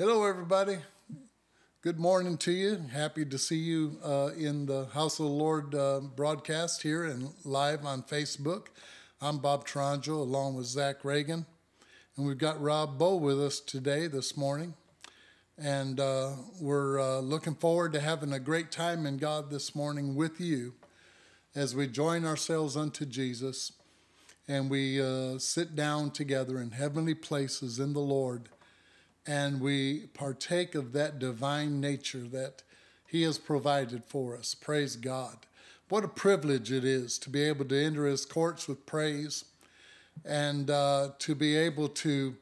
Hello, everybody. Good morning to you. Happy to see you uh, in the House of the Lord uh, broadcast here and live on Facebook. I'm Bob Torango along with Zach Reagan. And we've got Rob Bow with us today, this morning. And uh, we're uh, looking forward to having a great time in God this morning with you as we join ourselves unto Jesus and we uh, sit down together in heavenly places in the Lord and we partake of that divine nature that He has provided for us. Praise God. What a privilege it is to be able to enter His courts with praise and uh, to be able to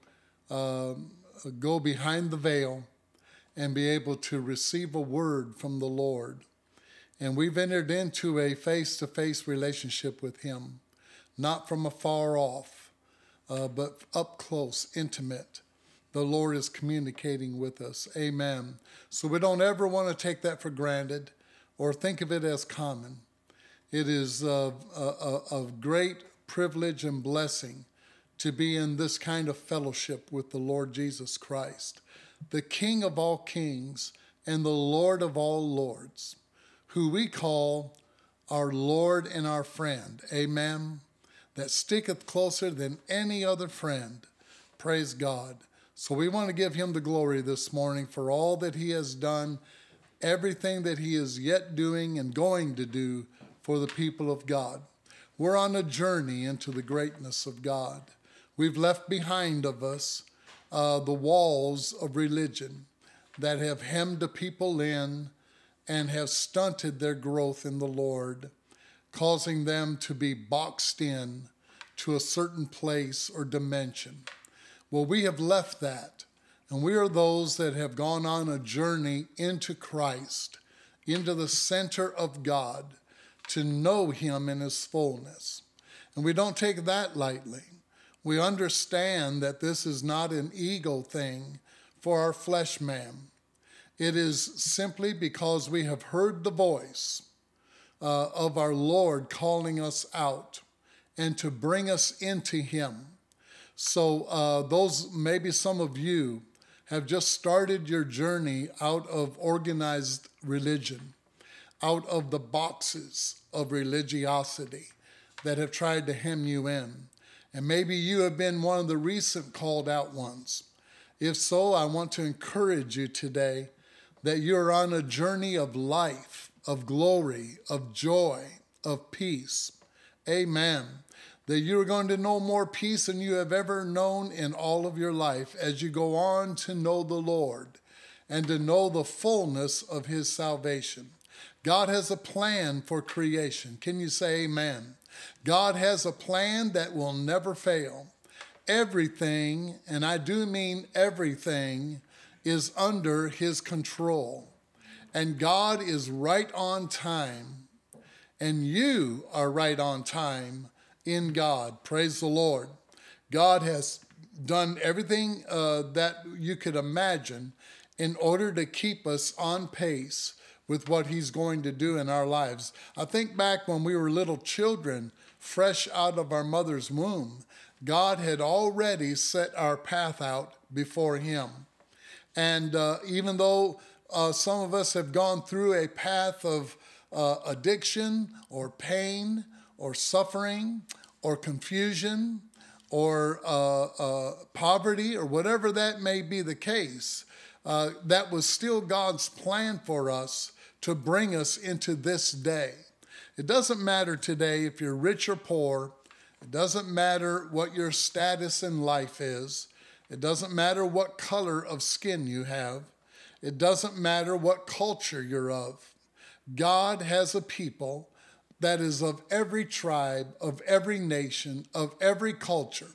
uh, go behind the veil and be able to receive a word from the Lord. And we've entered into a face to face relationship with Him, not from afar off, uh, but up close, intimate the Lord is communicating with us. Amen. So we don't ever want to take that for granted or think of it as common. It is of, uh, uh, of great privilege and blessing to be in this kind of fellowship with the Lord Jesus Christ, the King of all kings and the Lord of all lords, who we call our Lord and our friend. Amen. That sticketh closer than any other friend. Praise God. So we want to give him the glory this morning for all that he has done, everything that he is yet doing and going to do for the people of God. We're on a journey into the greatness of God. We've left behind of us uh, the walls of religion that have hemmed the people in and have stunted their growth in the Lord, causing them to be boxed in to a certain place or dimension. Well, we have left that, and we are those that have gone on a journey into Christ, into the center of God, to know Him in His fullness. And we don't take that lightly. We understand that this is not an ego thing for our flesh man. It is simply because we have heard the voice uh, of our Lord calling us out and to bring us into Him. So, uh, those maybe some of you have just started your journey out of organized religion, out of the boxes of religiosity that have tried to hem you in. And maybe you have been one of the recent called out ones. If so, I want to encourage you today that you're on a journey of life, of glory, of joy, of peace. Amen that you're going to know more peace than you have ever known in all of your life as you go on to know the Lord and to know the fullness of His salvation. God has a plan for creation. Can you say amen? God has a plan that will never fail. Everything, and I do mean everything, is under His control. And God is right on time, and you are right on time in God. Praise the Lord. God has done everything uh, that you could imagine in order to keep us on pace with what He's going to do in our lives. I think back when we were little children, fresh out of our mother's womb, God had already set our path out before Him. And uh, even though uh, some of us have gone through a path of uh, addiction or pain or suffering or confusion or uh, uh, poverty or whatever that may be the case, uh, that was still God's plan for us to bring us into this day. It doesn't matter today if you're rich or poor. It doesn't matter what your status in life is. It doesn't matter what color of skin you have. It doesn't matter what culture you're of. God has a people that is of every tribe, of every nation, of every culture,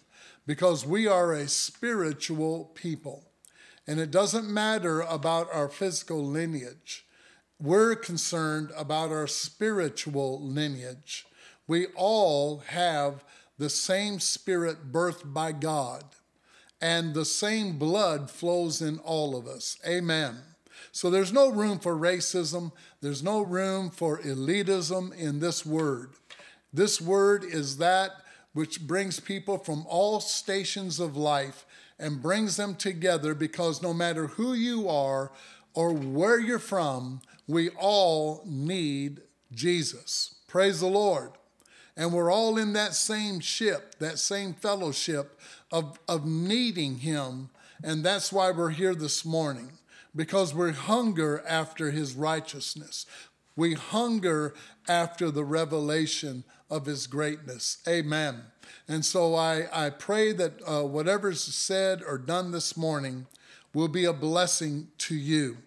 because we are a spiritual people. And it doesn't matter about our physical lineage. We're concerned about our spiritual lineage. We all have the same spirit birthed by God, and the same blood flows in all of us. Amen. So there's no room for racism. There's no room for elitism in this word. This word is that which brings people from all stations of life and brings them together because no matter who you are or where you're from, we all need Jesus. Praise the Lord. And we're all in that same ship, that same fellowship of, of needing Him. And that's why we're here this morning, because we hunger after His righteousness. We hunger after the revelation of His greatness. Amen. And so I, I pray that uh, whatever's said or done this morning will be a blessing to you,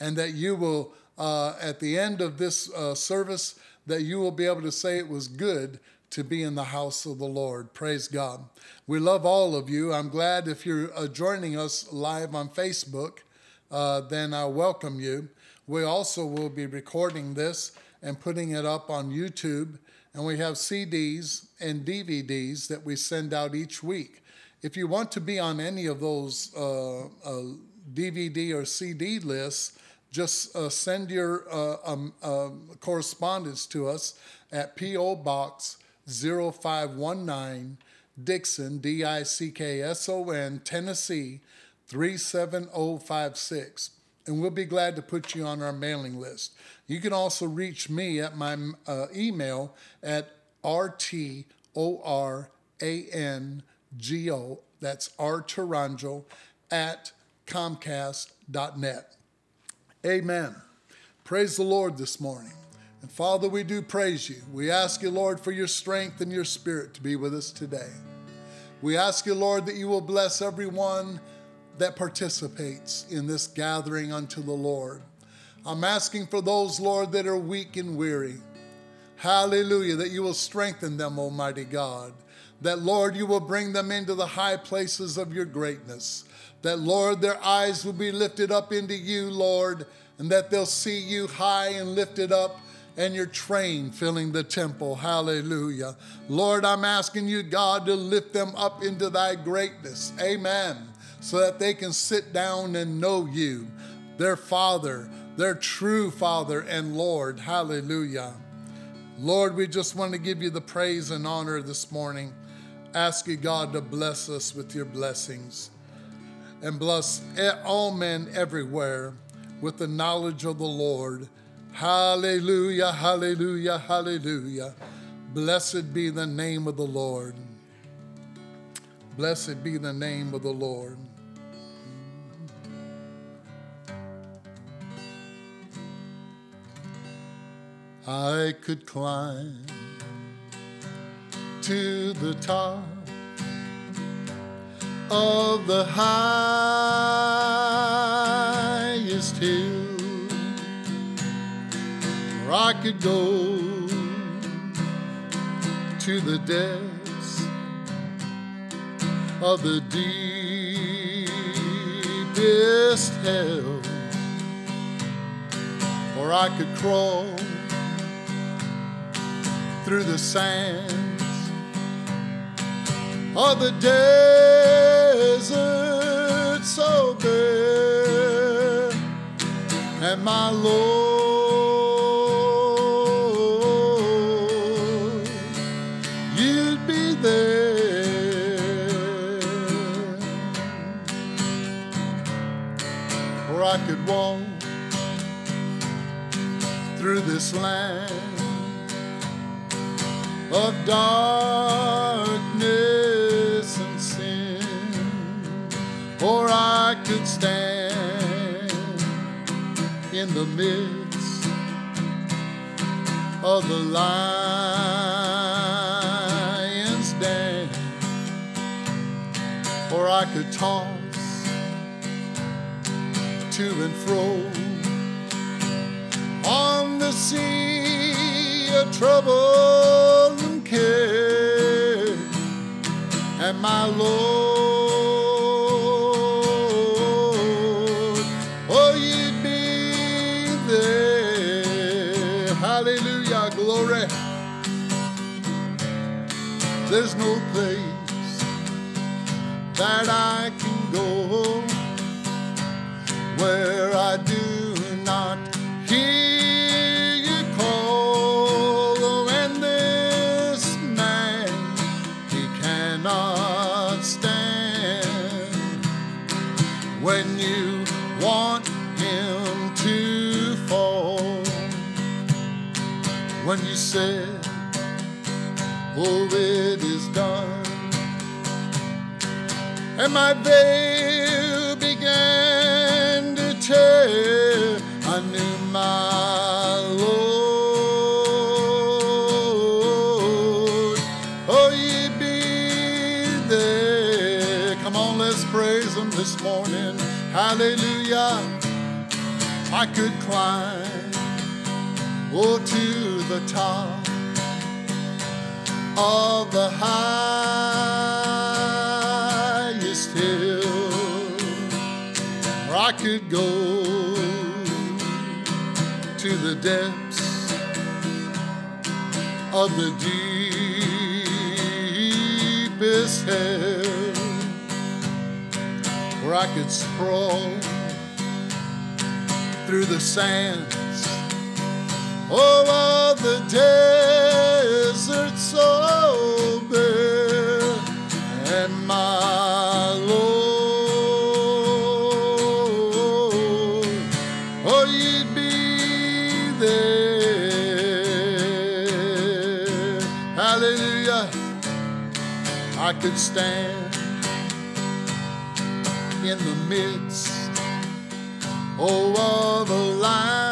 and that you will, uh, at the end of this uh, service, that you will be able to say it was good to be in the house of the Lord. Praise God. We love all of you. I'm glad if you're uh, joining us live on Facebook, uh, then I welcome you. We also will be recording this and putting it up on YouTube, and we have CDs and DVDs that we send out each week. If you want to be on any of those uh, DVD uh, or CD lists, just uh, send your uh, um, uh, correspondence to us at P.O. Box 0519 Dickson, D I C K S O N, Tennessee 37056. And we'll be glad to put you on our mailing list. You can also reach me at my uh, email at rtorango, that's rtorango, at comcast.net. Amen. Praise the Lord this morning. And Father, we do praise you. We ask you, Lord, for your strength and your spirit to be with us today. We ask you, Lord, that you will bless everyone that participates in this gathering unto the Lord. I'm asking for those, Lord, that are weak and weary. Hallelujah, that you will strengthen them, Almighty God. That, Lord, you will bring them into the high places of your greatness that, Lord, their eyes will be lifted up into you, Lord, and that they'll see you high and lifted up and your train filling the temple. Hallelujah. Lord, I'm asking you, God, to lift them up into thy greatness. Amen. So that they can sit down and know you, their Father, their true Father and Lord. Hallelujah. Lord, we just want to give you the praise and honor this morning. Ask you, God, to bless us with your blessings and bless all men everywhere with the knowledge of the Lord. Hallelujah, hallelujah, hallelujah. Blessed be the name of the Lord. Blessed be the name of the Lord. I could climb to the top of the highest hill where I could go to the depths of the deepest hell or I could crawl through the sands of the desert so bare, and my Lord, you'd be there, or I could walk through this land of darkness and sin, or I could stand in the midst of the lion's den, or I could toss to and fro on the sea of trouble care, and my Lord. O yeah, glory. There's no place that I said, Oh, it is done. And my veil began to tear. I knew my Lord. Oh, you'd be there. Come on, let's praise Him this morning. Hallelujah. I could climb, oh, to the top of the highest hill, or I could go to the depths of the deepest hell, where I could sprawl through the sands Oh, over the bare, and my Lord, oh, you'd be there. Hallelujah. I could stand in the midst oh, of a lion's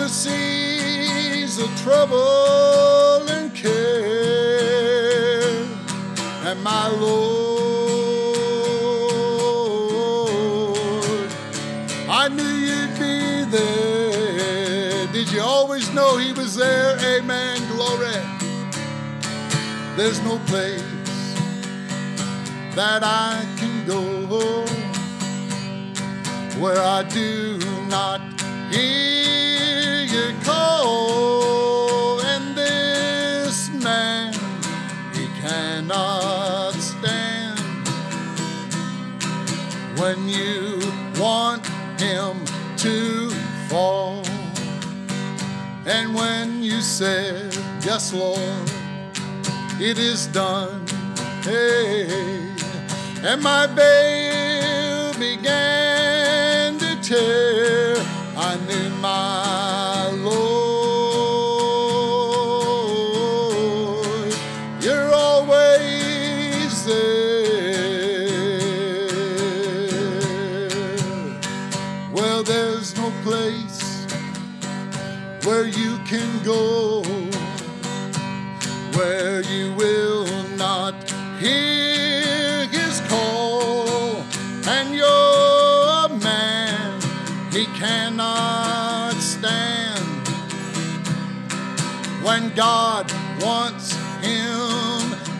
the seas of trouble and care, and my Lord, I knew you'd be there. Did you always know He was there? Amen. Glory. There's no place that I can go where I do not said, Yes, Lord, it is done. Hey, and my veil began to tear.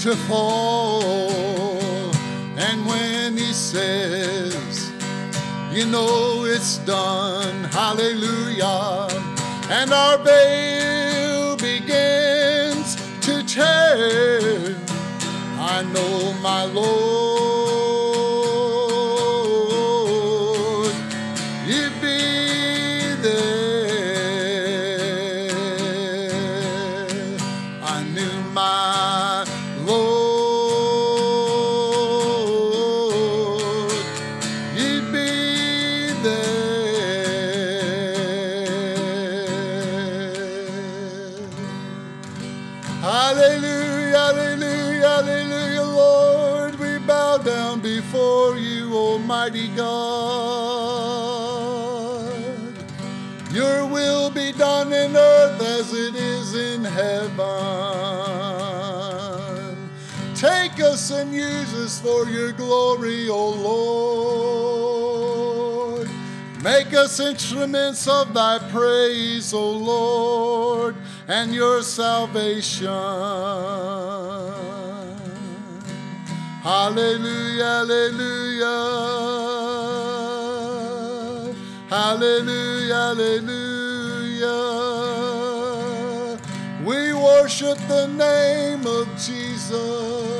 Fall, and when he says, you know it's done, hallelujah, and our veil begins to tear. I know my Lord, and use us for your glory, O Lord. Make us instruments of thy praise, O Lord, and your salvation. Hallelujah, hallelujah. Hallelujah, hallelujah. We worship the name of Jesus.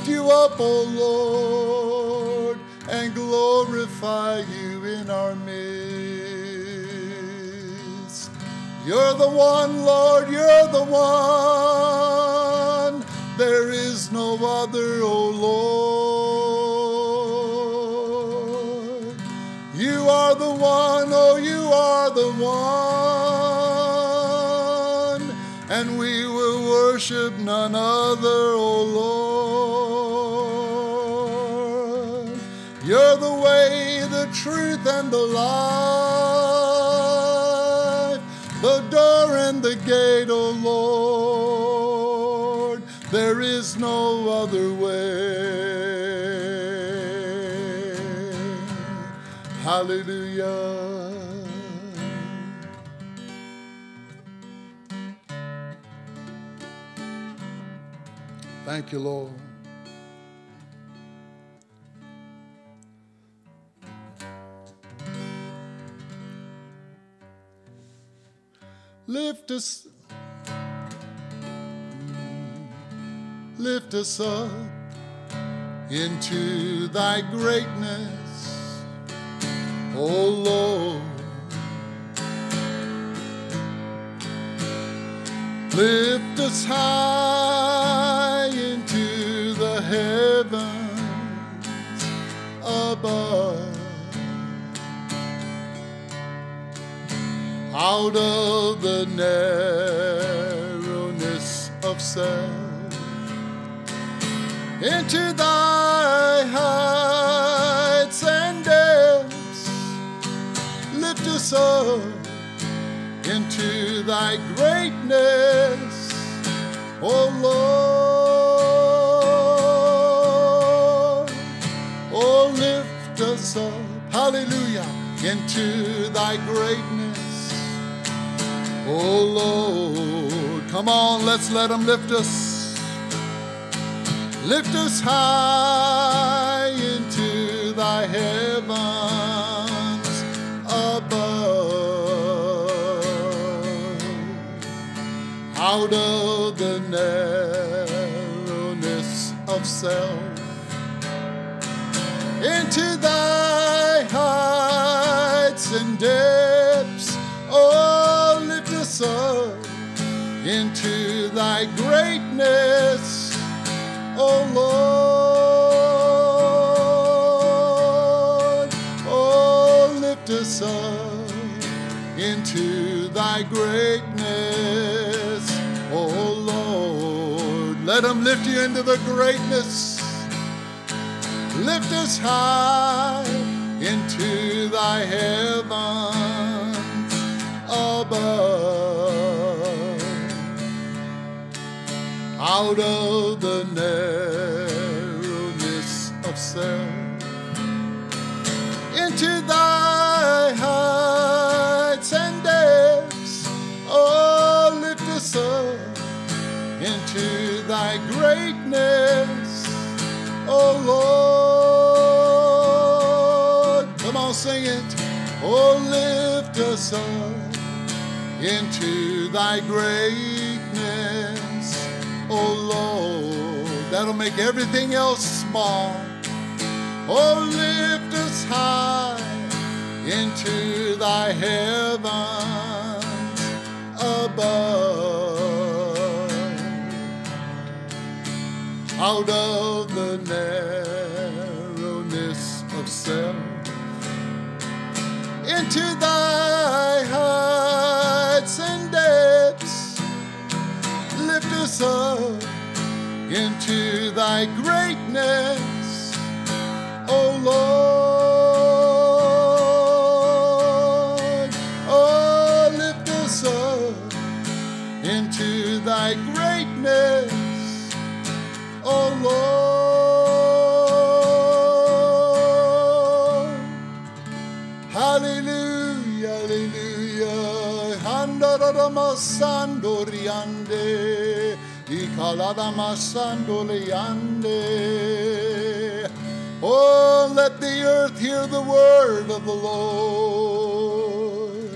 Lift you up, O Lord, and glorify you in our midst. You're the one, Lord, you're the one. There is no other, O Lord. You are the one, oh, you are the one. And we will worship none other, O Lord. And the life, the door and the gate, O Lord. There is no other way. Hallelujah. Thank you, Lord. Lift us, lift us up into thy greatness, O Lord. Lift us high into the heavens above. Out of the narrowness of self into thy heights and depths. Lift us up into thy greatness, O Lord. Oh, lift us up, hallelujah, into thy greatness, O Lord. Come on, let's let him lift us. Lift us high into thy heavens above. Out of the narrowness of self into thy heights and depths. Into thy greatness. Oh Lord, oh lift us up into thy greatness. Oh Lord, let him lift you into the greatness. Lift us high into thy heavens above out of the narrowness of self into thy heights and depths. Oh, lift us up into thy greatness, oh Lord. Come on, sing it. Oh, lift us up into thy greatness, oh Lord. That'll make everything else small. Oh, lift us high into thy heavens above. Out of the narrowness of self into thy thy greatness, O Lord. Oh, let the earth hear the word of the Lord.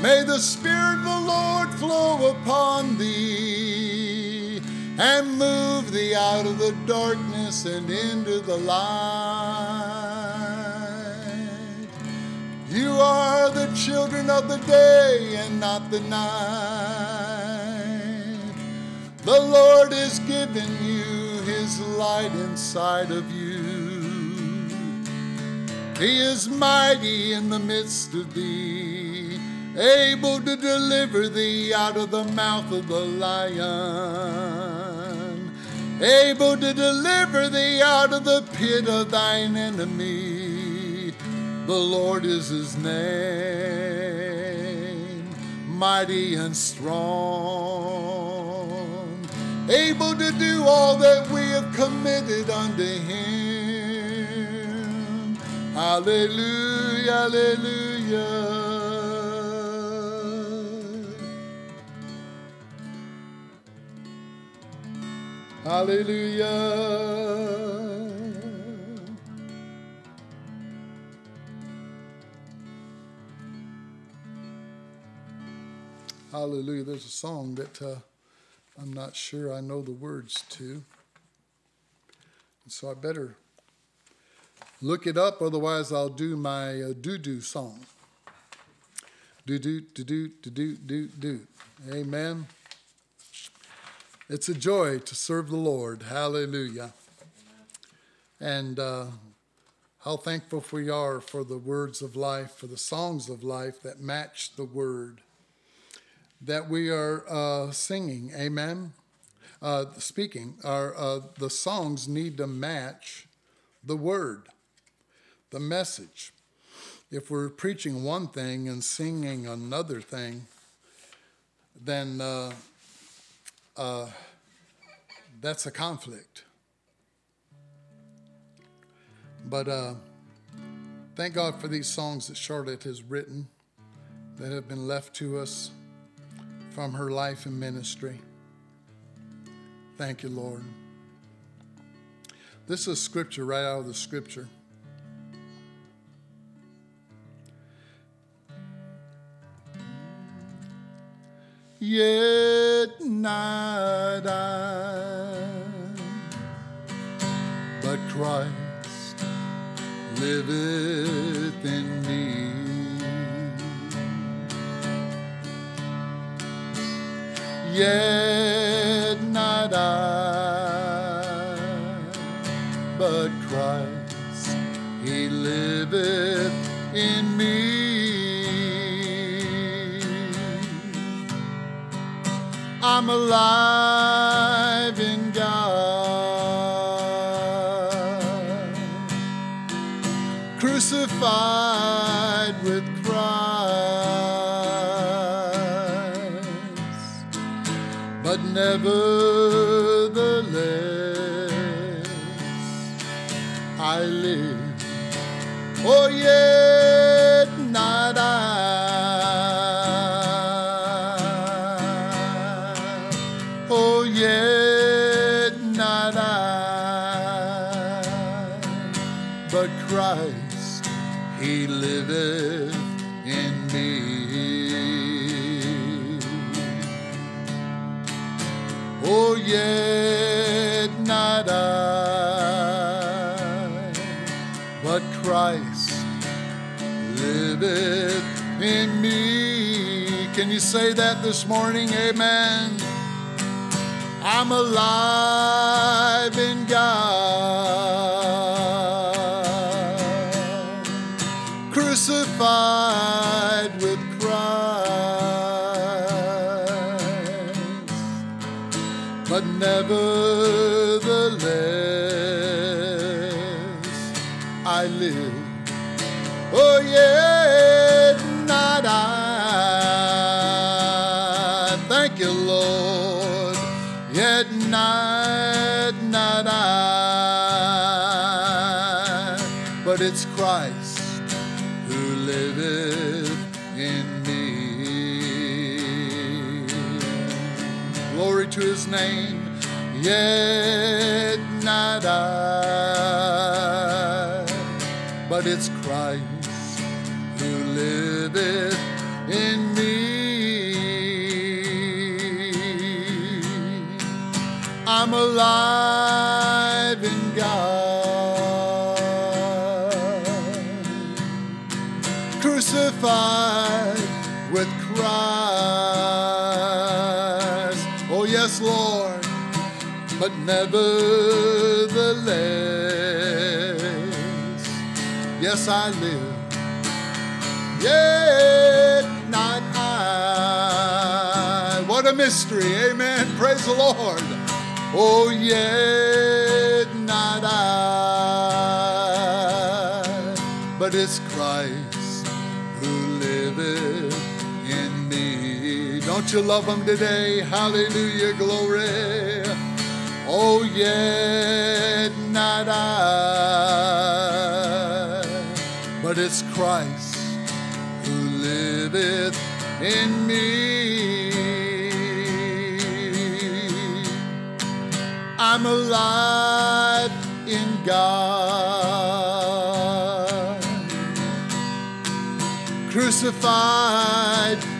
May the Spirit of the Lord flow upon thee and move thee out of the darkness and into the light. You are the children of the day and not the night. The Lord is giving you his light inside of you. He is mighty in the midst of thee, able to deliver thee out of the mouth of the lion, able to deliver thee out of the pit of thine enemy. The Lord is his name, mighty and strong, able to do all that we have committed unto him. Hallelujah, hallelujah. Hallelujah. Hallelujah. There's a song that uh, I'm not sure I know the words to. So I better look it up, otherwise, I'll do my uh, doo doo song. Do do do do do do do do. Amen. It's a joy to serve the Lord. Hallelujah. And uh, how thankful we are for the words of life, for the songs of life that match the word that we are uh, singing. Amen. Uh, speaking, our, uh, the songs need to match the word the message. If we're preaching one thing and singing another thing, then uh, uh, that's a conflict. But uh, thank God for these songs that Charlotte has written that have been left to us from her life and ministry. Thank you, Lord. This is scripture right out of the scripture. Yet not I, but Christ liveth in me. Yet not I, but Christ, He liveth in me. I'm alive say that this morning? Amen. I'm alive in God, crucified name. Yet not I, but it's Christ who liveth in me. I'm alive nevertheless, yes, I live. Yet not I. What a mystery. Amen. Praise the Lord. Oh, yet not I. But it's Christ who liveth in me. Don't you love him today? Hallelujah. Glory. Oh, yet not I. But it's Christ who liveth in me. I'm alive in God, crucified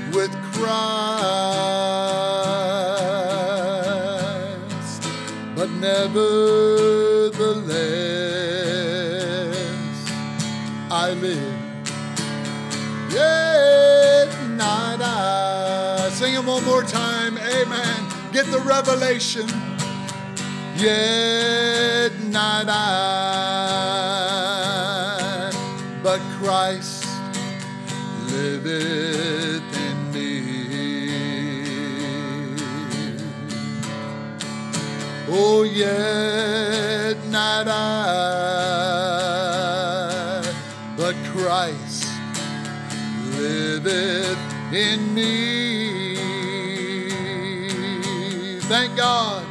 yet not I. Sing it one more time. Amen. Get the revelation. Yet not I, but Christ liveth in me. Oh, yet not I, in me. Thank God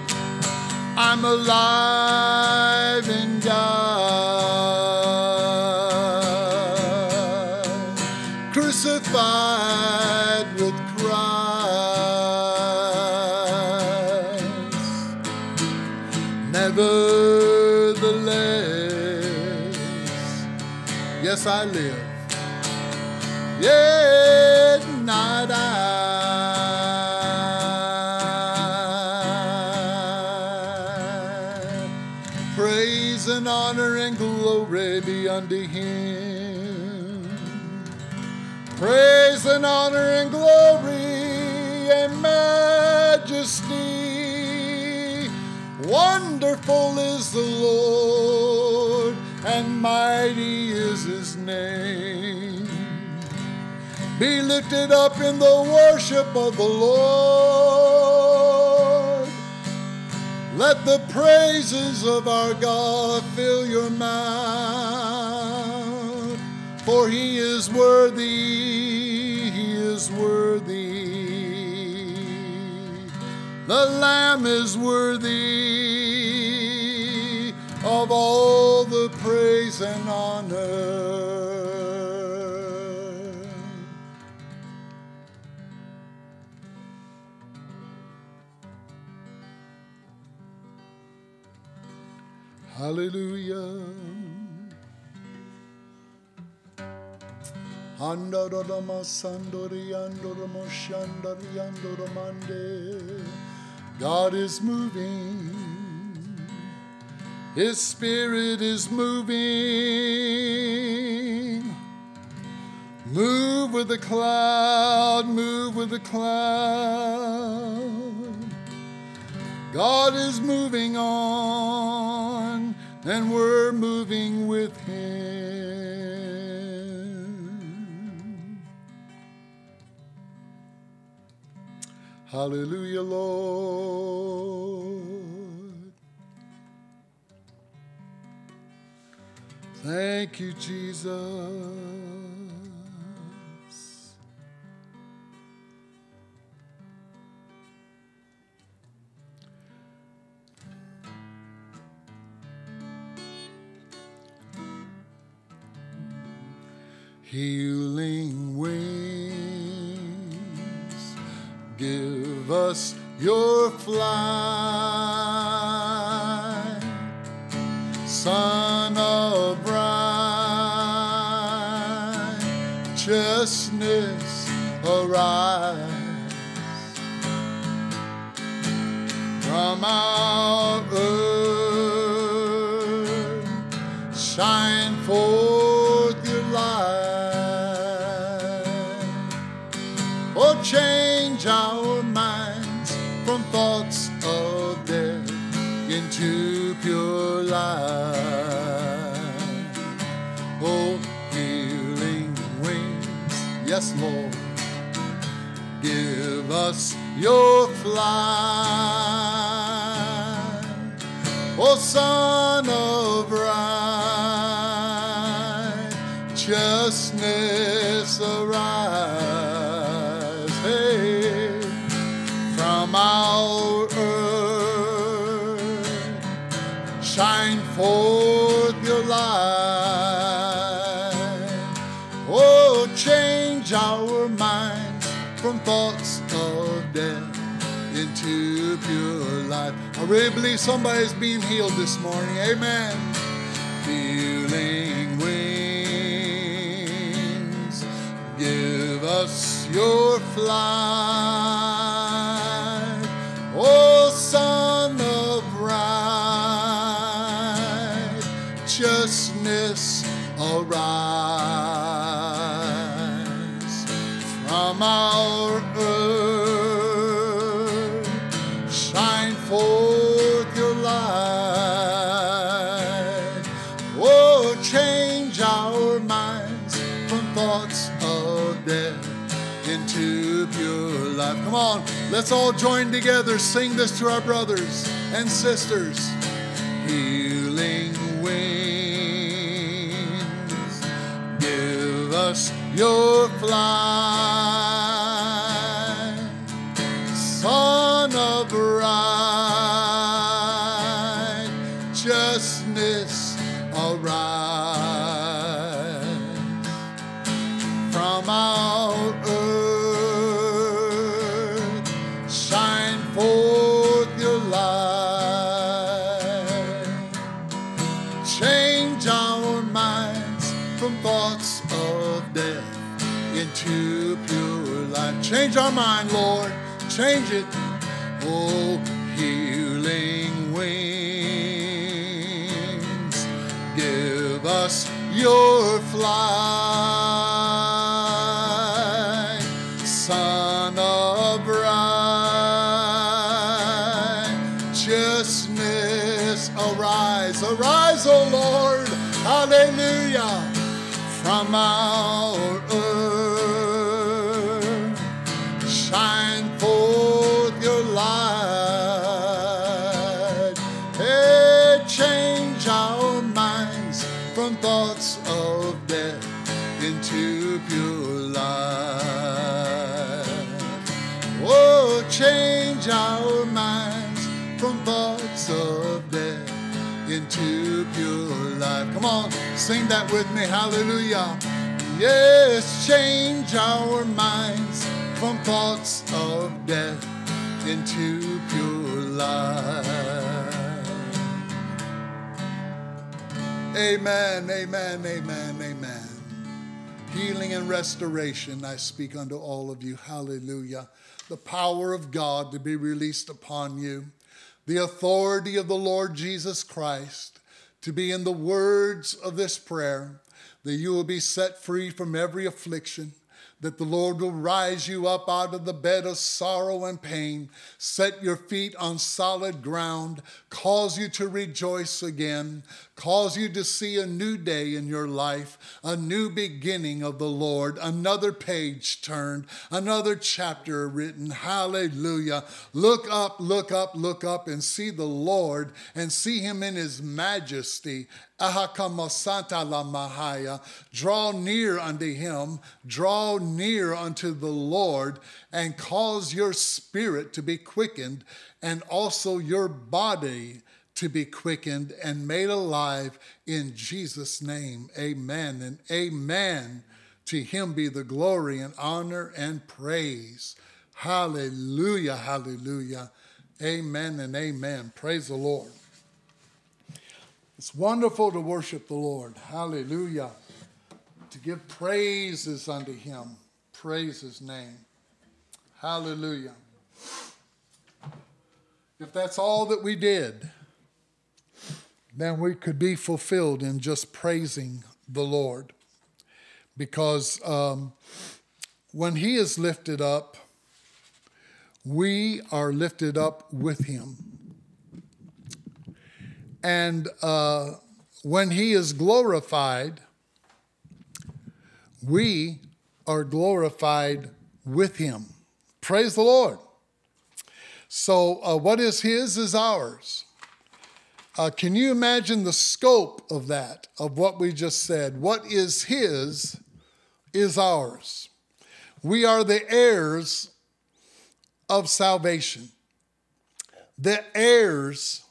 I'm alive in God, crucified with Christ. Nevertheless, yes, I live Praise and honor and glory and majesty. Wonderful is the Lord, and mighty is his name. Be lifted up in the worship of the Lord. Let the praises of our God fill your mouth, for he is worthy, he is worthy. The Lamb is worthy of all the praise and honor. Hallelujah. Andarama sandori andoramo shandari andoramande. God is moving. His spirit is moving. Move with the cloud, move with the cloud. God is moving on, and we're moving with Him. Hallelujah, Lord. Thank you, Jesus. Healing wings, give Give us your fly, Sun of righteousness, arise from our earth, shine forth your light, or change our mind from thoughts of death into pure life. Oh, healing wings, yes, Lord, give us your flight. Oh, Sun thoughts of death into pure life. I really believe somebody's being healed this morning. Amen. Healing wings, give us your flight. Oh, Sun of righteousness, arise Come on, let's all join together. Sing this to our brothers and sisters. Healing wings, give us your flight. Sun of righteousness, Change our mind, Lord. Change it. Oh, healing wings, give us your flight, Sun of righteousness. Arise, arise, O Lord. Hallelujah. From our thoughts of death into pure life. Oh, change our minds from thoughts of death into pure life. Come on, sing that with me. Hallelujah. Yes, change our minds from thoughts of death into pure life. Amen, amen, amen, amen. Healing and restoration, I speak unto all of you. Hallelujah. The power of God to be released upon you, the authority of the Lord Jesus Christ to be in the words of this prayer, that you will be set free from every affliction that the Lord will rise you up out of the bed of sorrow and pain, set your feet on solid ground, cause you to rejoice again, cause you to see a new day in your life, a new beginning of the Lord, another page turned, another chapter written. Hallelujah. Look up, look up, look up, and see the Lord and see him in his majesty. Draw near unto him, draw near unto the Lord, and cause your spirit to be quickened, and also your body to be quickened and made alive in Jesus' name. Amen and amen. To him be the glory and honor and praise. Hallelujah, hallelujah. Amen and amen. Praise the Lord. It's wonderful to worship the Lord. Hallelujah. To give praises unto him. Praise his name. Hallelujah. If that's all that we did, then we could be fulfilled in just praising the Lord. Because um, when he is lifted up, we are lifted up with him. And uh, when he is glorified, we are glorified with him. Praise the Lord. So, uh, what is his is ours. Uh, can you imagine the scope of that, of what we just said? What is his is ours. We are the heirs of salvation, the heirs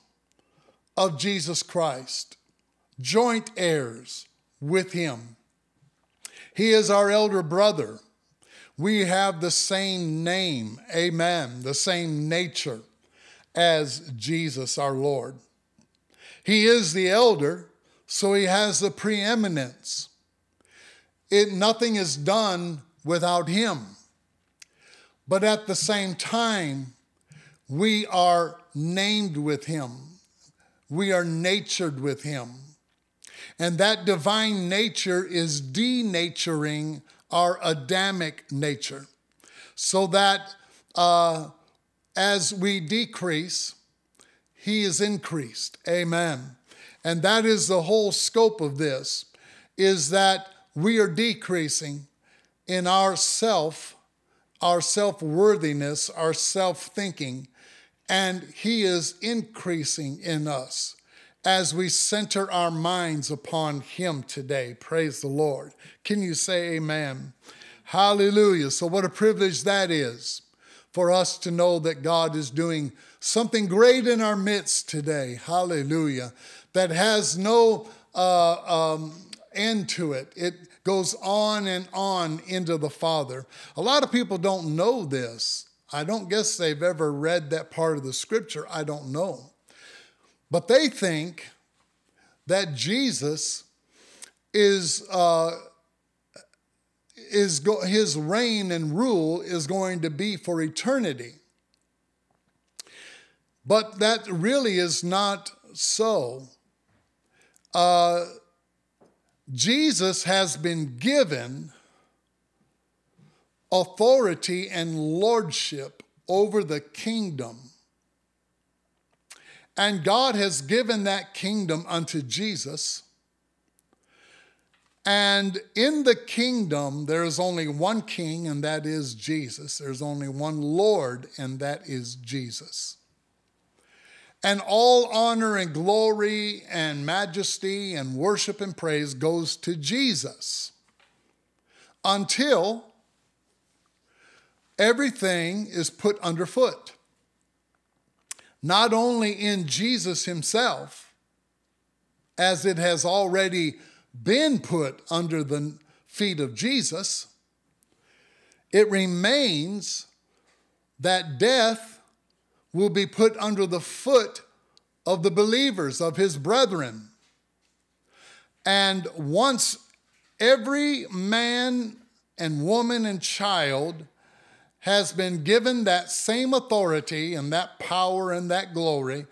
of Jesus Christ, joint heirs with him. He is our elder brother. We have the same name, amen, the same nature as Jesus our Lord. He is the elder, so he has the preeminence. It, nothing is done without him. But at the same time, we are named with him. We are natured with him. And that divine nature is denaturing our Adamic nature. So that uh, as we decrease, he is increased. Amen. And that is the whole scope of this is that we are decreasing in our self, our self-worthiness, our self-thinking, and he is increasing in us as we center our minds upon him today. Praise the Lord. Can you say amen? Hallelujah. So what a privilege that is for us to know that God is doing something great in our midst today. Hallelujah. That has no uh, um, end to it. It goes on and on into the Father. A lot of people don't know this. I don't guess they've ever read that part of the scripture. I don't know. But they think that Jesus is. Uh, is go, his reign and rule is going to be for eternity. But that really is not so. Uh, Jesus has been given authority and lordship over the kingdom. And God has given that kingdom unto Jesus. And in the kingdom, there is only one king, and that is Jesus. There's only one Lord, and that is Jesus. And all honor and glory and majesty and worship and praise goes to Jesus until everything is put underfoot. Not only in Jesus himself, as it has already been put under the feet of Jesus, it remains that death will be put under the foot of the believers, of his brethren. And once every man and woman and child has been given that same authority and that power and that glory,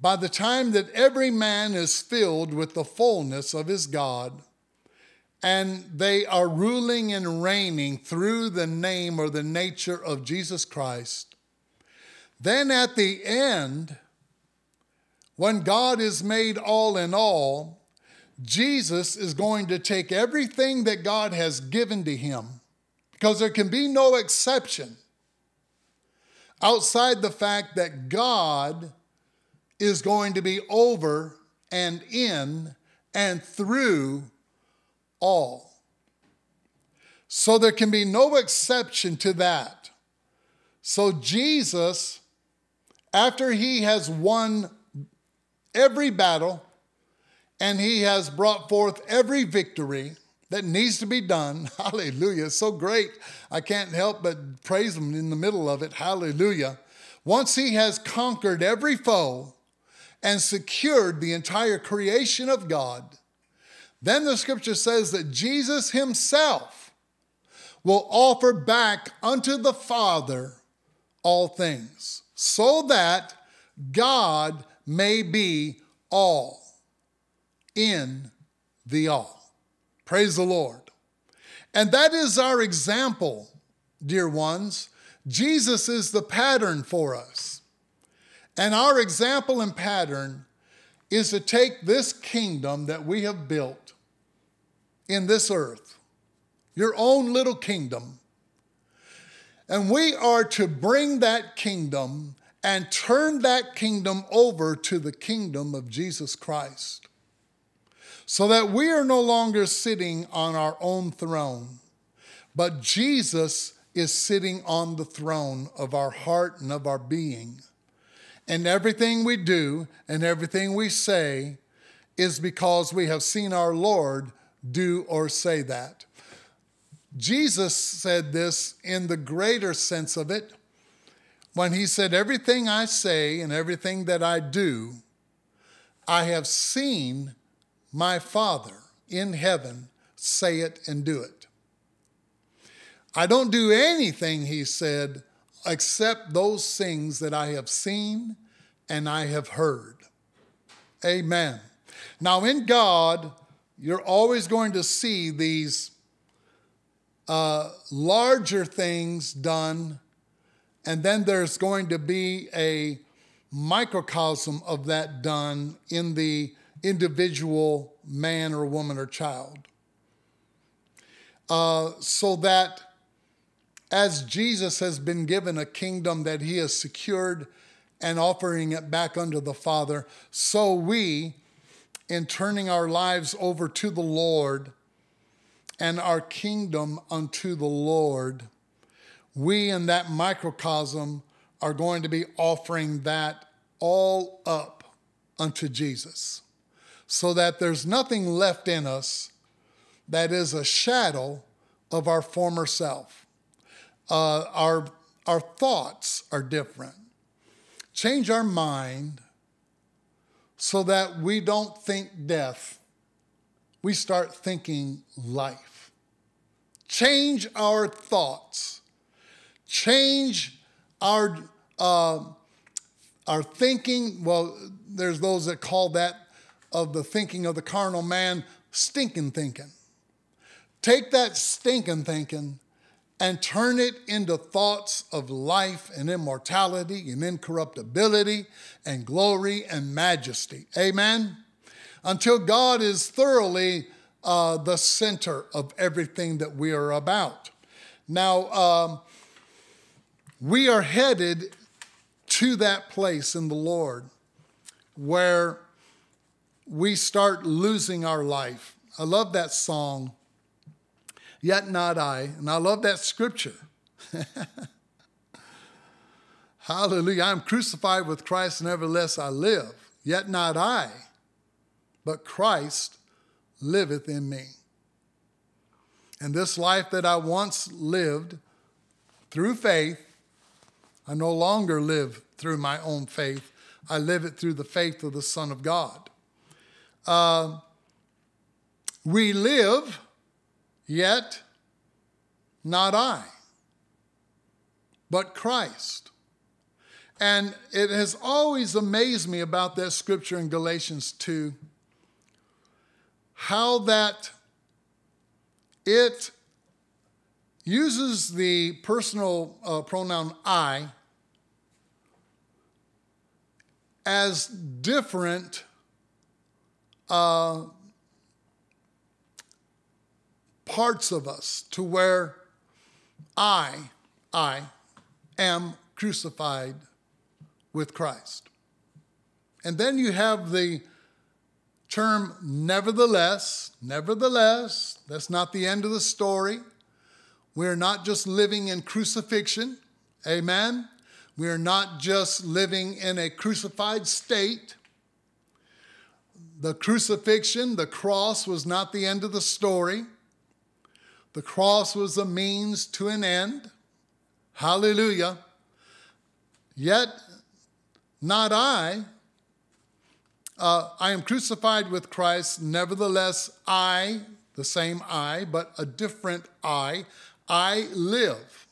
by the time that every man is filled with the fullness of his God, and they are ruling and reigning through the name or the nature of Jesus Christ, then at the end, when God is made all in all, Jesus is going to take everything that God has given to him, because there can be no exception outside the fact that God is going to be over and in and through all. So there can be no exception to that. So Jesus, after he has won every battle and he has brought forth every victory that needs to be done, hallelujah, so great. I can't help but praise him in the middle of it, hallelujah. Once he has conquered every foe, and secured the entire creation of God, then the scripture says that Jesus himself will offer back unto the Father all things, so that God may be all in the all. Praise the Lord. And that is our example, dear ones. Jesus is the pattern for us. And our example and pattern is to take this kingdom that we have built in this earth, your own little kingdom, and we are to bring that kingdom and turn that kingdom over to the kingdom of Jesus Christ. So that we are no longer sitting on our own throne, but Jesus is sitting on the throne of our heart and of our being. And everything we do and everything we say is because we have seen our Lord do or say that. Jesus said this in the greater sense of it when he said, Everything I say and everything that I do, I have seen my Father in heaven say it and do it. I don't do anything, he said, except those things that I have seen and I have heard. Amen. Now, in God, you're always going to see these uh, larger things done, and then there's going to be a microcosm of that done in the individual man or woman or child. Uh, so that as Jesus has been given a kingdom that he has secured and offering it back unto the Father, so we, in turning our lives over to the Lord, and our kingdom unto the Lord, we in that microcosm are going to be offering that all up unto Jesus so that there's nothing left in us that is a shadow of our former self. Uh, our, our thoughts are different. Change our mind so that we don't think death, we start thinking life. Change our thoughts. Change our, uh, our thinking. Well, there's those that call that of the thinking of the carnal man stinking thinking. Take that stinking thinking and turn it into thoughts of life and immortality and incorruptibility and glory and majesty. Amen? until God is thoroughly uh, the center of everything that we are about. Now, um, we are headed to that place in the Lord where we start losing our life. I love that song, Yet Not I, and I love that scripture. Hallelujah. I'm crucified with Christ, nevertheless I live. Yet not I, but Christ liveth in me. And this life that I once lived through faith, I no longer live through my own faith. I live it through the faith of the Son of God. Uh, we live, yet not I, but Christ. And it has always amazed me about that scripture in Galatians 2 how that it uses the personal uh, pronoun I as different uh, parts of us to where I, I am crucified with Christ. And then you have the term nevertheless, nevertheless, that's not the end of the story. We're not just living in crucifixion. Amen. We are not just living in a crucified state. The crucifixion, the cross, was not the end of the story. The cross was a means to an end. Hallelujah. Yet, not I, uh, I am crucified with Christ, nevertheless, I, the same I, but a different I, I live.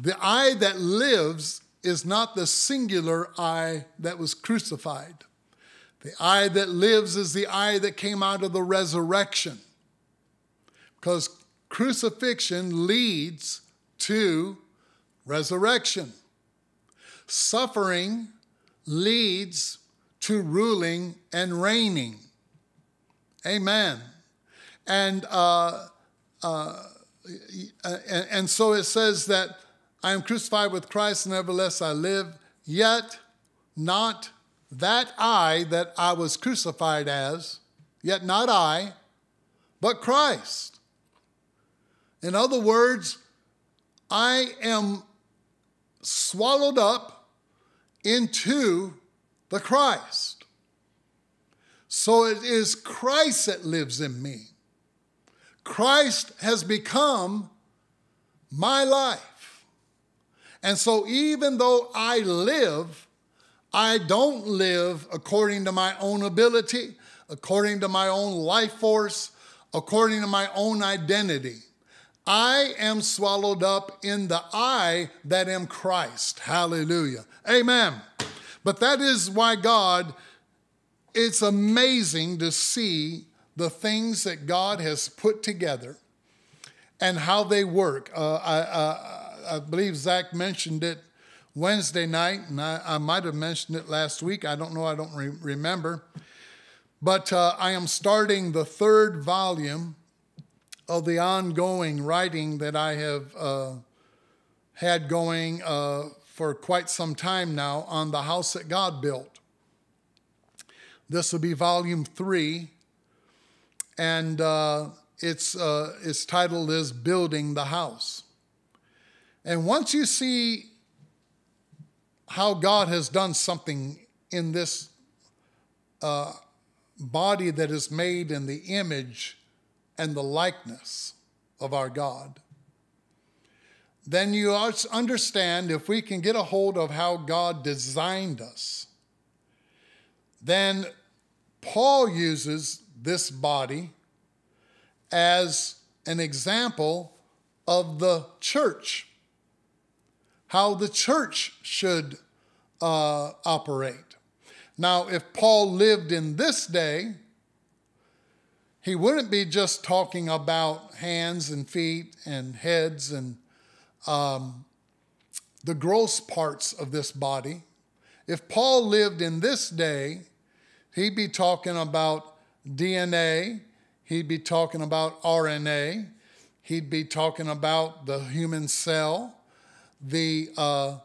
The I that lives is not the singular I that was crucified. The I that lives is the I that came out of the resurrection. Because crucifixion leads to resurrection. Suffering leads to ruling and reigning. Amen. And, uh, uh, and, and so it says that I am crucified with Christ, nevertheless I live, yet not that I that I was crucified as, yet not I, but Christ. In other words, I am swallowed up into the Christ. So it is Christ that lives in me. Christ has become my life. And so even though I live, I don't live according to my own ability, according to my own life force, according to my own identity. I am swallowed up in the I that am Christ. Hallelujah. Amen. But that is why God, it's amazing to see the things that God has put together and how they work. Uh, I, I, I, believe Zach mentioned it Wednesday night, and I, I might have mentioned it last week. I don't know, I don't re- remember. But uh, I am starting the third volume of the ongoing writing that I have uh, had going uh, for quite some time now on the house that God built. This will be volume three, and uh, its, uh, its title is Building the House. And once you see how God has done something in this uh, body that is made in the image and the likeness of our God, then you understand if we can get a hold of how God designed us, then Paul uses this body as an example of the church, how the church should uh, operate. Now, if Paul lived in this day, he wouldn't be just talking about hands and feet and heads and um, the gross parts of this body. If Paul lived in this day, he'd be talking about DNA, he'd be talking about RNA, he'd be talking about the human cell, the uh,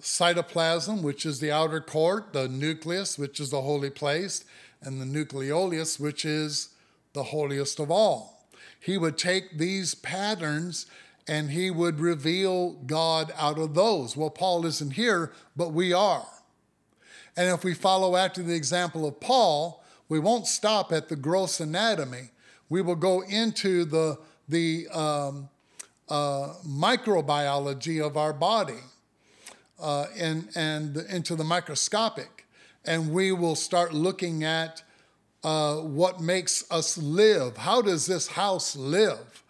cytoplasm, which is the outer court, the nucleus, which is the holy place, and the nucleolus, which is the holiest of all. He would take these patterns and he would reveal God out of those. Well, Paul isn't here, but we are. And if we follow after the example of Paul, we won't stop at the gross anatomy. We will go into the, the um, uh, microbiology of our body uh, and, and into the microscopic. And we will start looking at uh, what makes us live. How does this house live?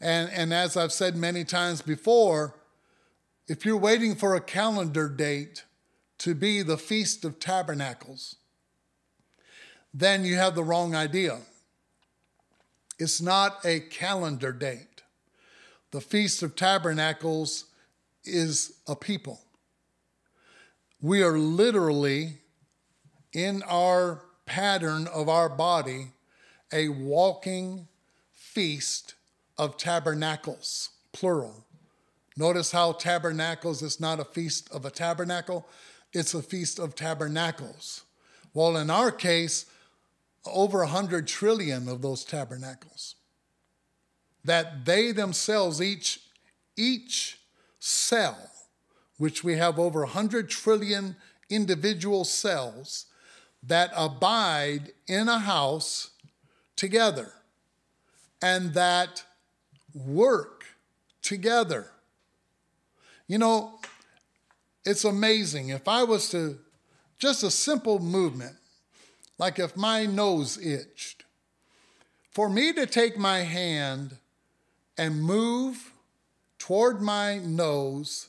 And, and as I've said many times before, if you're waiting for a calendar date to be the Feast of Tabernacles, then you have the wrong idea. It's not a calendar date. The Feast of Tabernacles is a people. We are literally in our pattern of our body a walking feast of tabernacles, plural. Notice how tabernacles is not a feast of a tabernacle, it's a feast of tabernacles. Well, in our case, over 100 trillion of those tabernacles. That they themselves, each, each cell, which we have over 100 trillion individual cells, that abide in a house together and that work together. You know, it's amazing. If I was to, just a simple movement, like if my nose itched, for me to take my hand and move toward my nose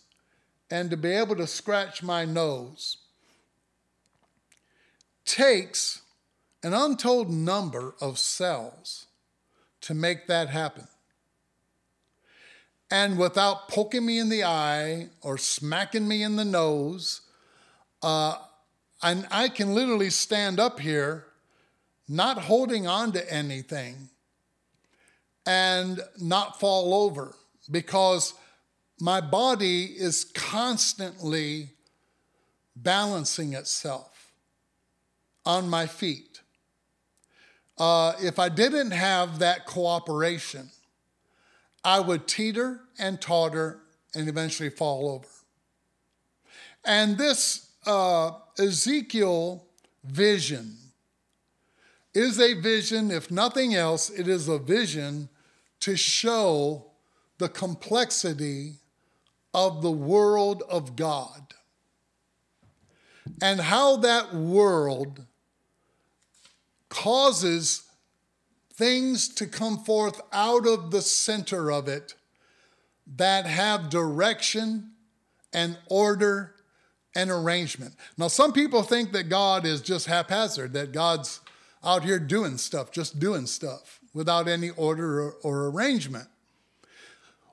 and to be able to scratch my nose takes an untold number of cells to make that happen. and without poking me in the eye or smacking me in the nose, uh, and I can literally stand up here, not holding on to anything, and not fall over because my body is constantly balancing itself on my feet. Uh, if I didn't have that cooperation, I would teeter and totter and eventually fall over. And this uh, Ezekiel vision is a vision, if nothing else, it is a vision to show the complexity of the world of God and how that world causes things to come forth out of the center of it that have direction and order and arrangement. Now, some people think that God is just haphazard, that God's out here doing stuff, just doing stuff without any order or, or arrangement.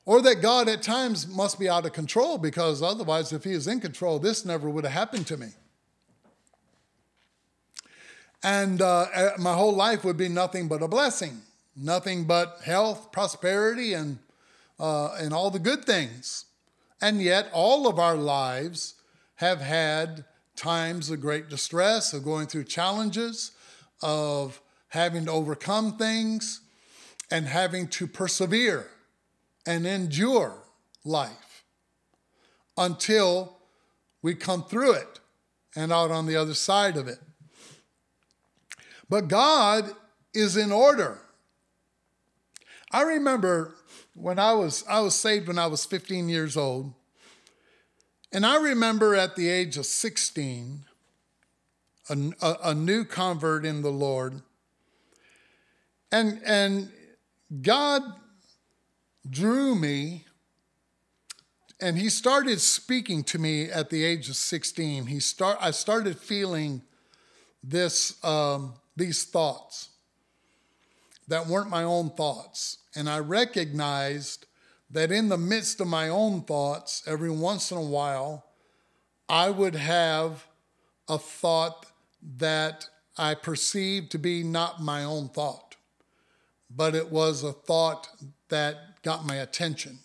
Or that God at times must be out of control because otherwise, if He is in control, this never would have happened to me. And uh, my whole life would be nothing but a blessing, nothing but health, prosperity, and, uh, and all the good things. And yet, all of our lives have had times of great distress, of going through challenges, of having to overcome things, and having to persevere and endure life until we come through it and out on the other side of it. But God is in order. I remember when I was I was saved when I was 15 years old. And I remember at the age of 16, a, a, a new convert in the Lord. And, and God drew me and he started speaking to me at the age of 16 he start i started feeling this um, these thoughts that weren't my own thoughts. And i recognized that in the midst of my own thoughts every once in a while i would have a thought that i perceived to be not my own thought but it was a thought that got my attention.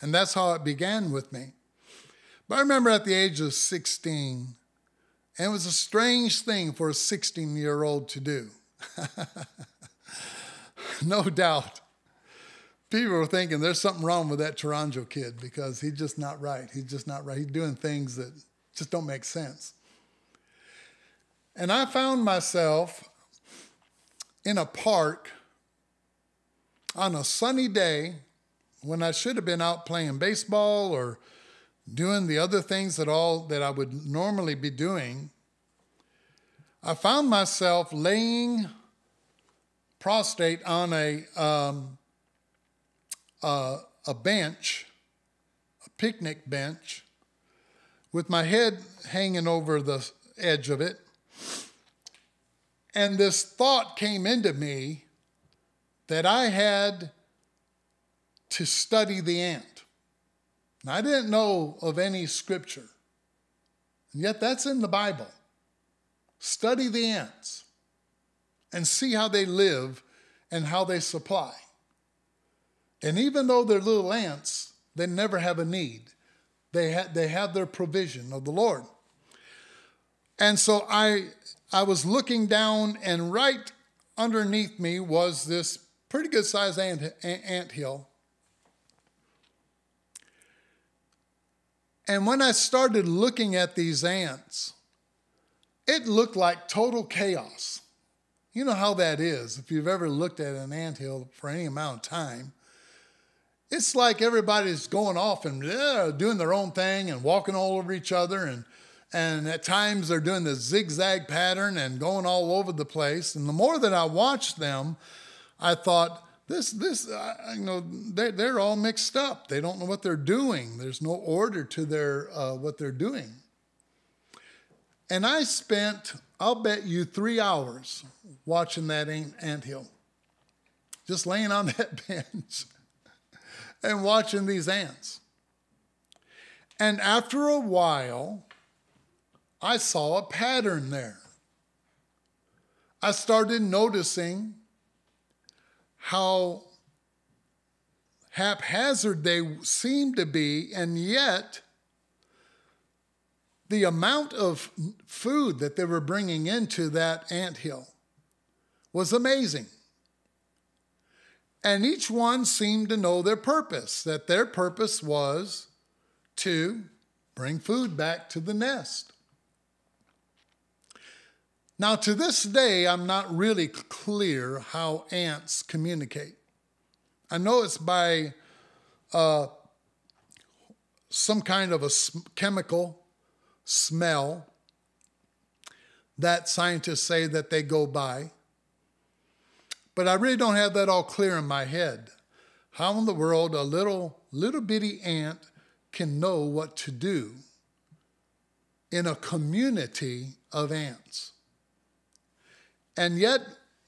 And that's how it began with me. But I remember at the age of 16, and it was a strange thing for a 16 year old to do. no doubt. People were thinking there's something wrong with that Torango kid because he's just not right. He's just not right. He's doing things that just don't make sense. And I found myself in a park on a sunny day when I should have been out playing baseball or doing the other things that all that I would normally be doing, I found myself laying prostrate on a um, uh, a bench, a picnic bench, with my head hanging over the edge of it. And this thought came into me that I had to study the ant. Now, I didn't know of any scripture, and yet that's in the Bible. Study the ants and see how they live and how they supply. And even though they're little ants, they never have a need. They, ha- they have their provision of the Lord. And so I, I was looking down, and right underneath me was this pretty good sized ant, ant hill. And when I started looking at these ants, it looked like total chaos. You know how that is. If you've ever looked at an ant hill for any amount of time, it's like everybody's going off and doing their own thing and walking all over each other. And, and at times they're doing the zigzag pattern and going all over the place. And the more that I watched them, I thought, this, this, I, you know, they're, they're all mixed up. They don't know what they're doing. There's no order to their uh, what they're doing. And I spent, I'll bet you, three hours watching that ant hill, just laying on that bench. and watching these ants. And after a while, I saw a pattern there. I started noticing how haphazard they seemed to be, and yet the amount of food that they were bringing into that ant hill was amazing. And each one seemed to know their purpose, that their purpose was to bring food back to the nest. Now, to this day, I'm not really clear how ants communicate. I know it's by uh, some kind of a chemical smell that scientists say that they go by. But I really don't have that all clear in my head. How in the world a little little bitty ant can know what to do in a community of ants. And yet,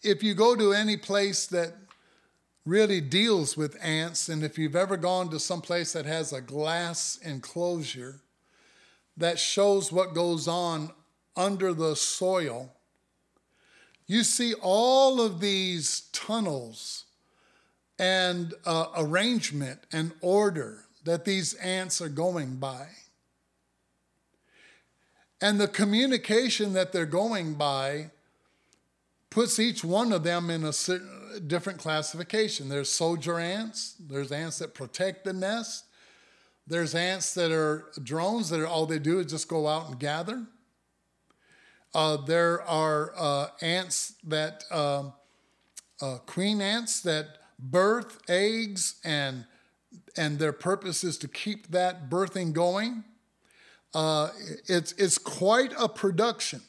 if you go to any place that really deals with ants, and if you've ever gone to some place that has a glass enclosure that shows what goes on under the soil, you see all of these tunnels and uh, arrangement and order that these ants are going by. And the communication that they're going by puts each one of them in a different classification. There's soldier ants, there's ants that protect the nest, there's ants that are drones that are all they do is just go out and gather. Uh, there are uh, ants that, uh, uh, queen ants that birth eggs and and their purpose is to keep that birthing going. Uh, it's, it's quite a production.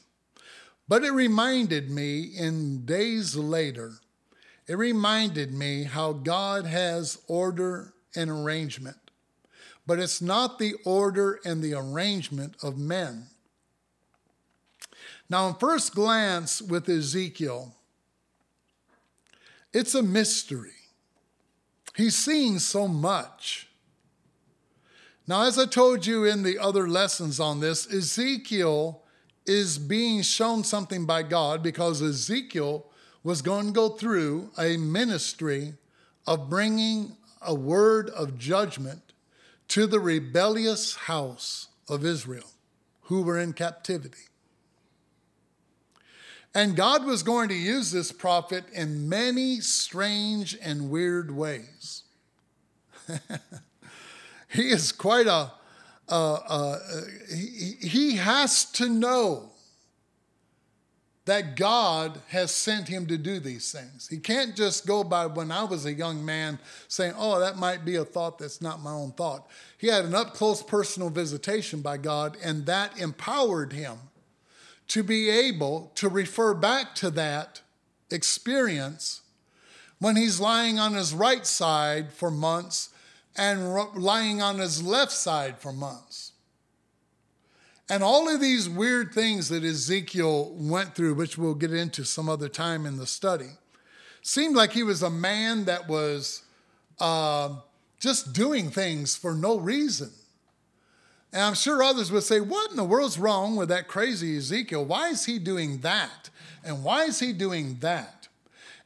But it reminded me in days later, it reminded me how God has order and arrangement. But it's not the order and the arrangement of men. Now, in first glance with Ezekiel, it's a mystery. He's seeing so much. Now, as I told you in the other lessons on this, Ezekiel is being shown something by God because Ezekiel was going to go through a ministry of bringing a word of judgment to the rebellious house of Israel who were in captivity. And God was going to use this prophet in many strange and weird ways. he is quite a, uh, uh, he, he has to know that God has sent him to do these things. He can't just go by when I was a young man saying, oh, that might be a thought that's not my own thought. He had an up close personal visitation by God, and that empowered him to be able to refer back to that experience when he's lying on his right side for months and lying on his left side for months. And all of these weird things that Ezekiel went through, which we'll get into some other time in the study, seemed like he was a man that was uh, just doing things for no reason. And I'm sure others would say, What in the world's wrong with that crazy Ezekiel? Why is he doing that? And why is he doing that?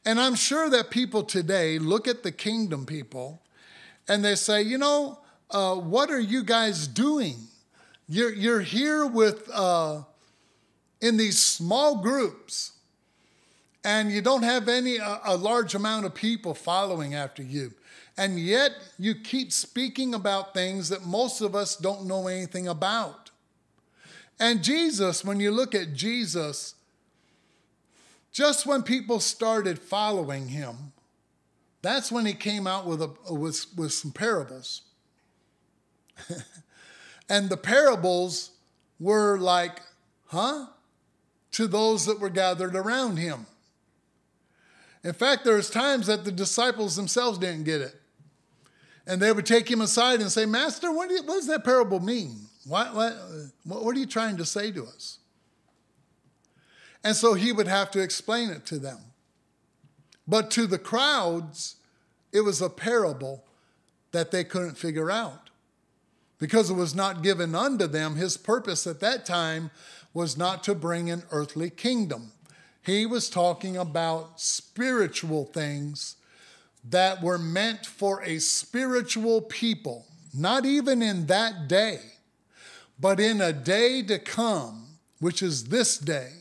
And I'm sure that people today look at the kingdom people and they say, You know, uh, what are you guys doing? You're, you're here with, uh, in these small groups, and you don't have any, a, a large amount of people following after you. And yet you keep speaking about things that most of us don't know anything about. And Jesus, when you look at Jesus, just when people started following him, that's when he came out with, a, with, with some parables. and the parables were like, huh? To those that were gathered around him. In fact, there's times that the disciples themselves didn't get it. And they would take him aside and say, Master, what, do you, what does that parable mean? What, what, what are you trying to say to us? And so he would have to explain it to them. But to the crowds, it was a parable that they couldn't figure out because it was not given unto them. His purpose at that time was not to bring an earthly kingdom. He was talking about spiritual things that were meant for a spiritual people, not even in that day, but in a day to come, which is this day,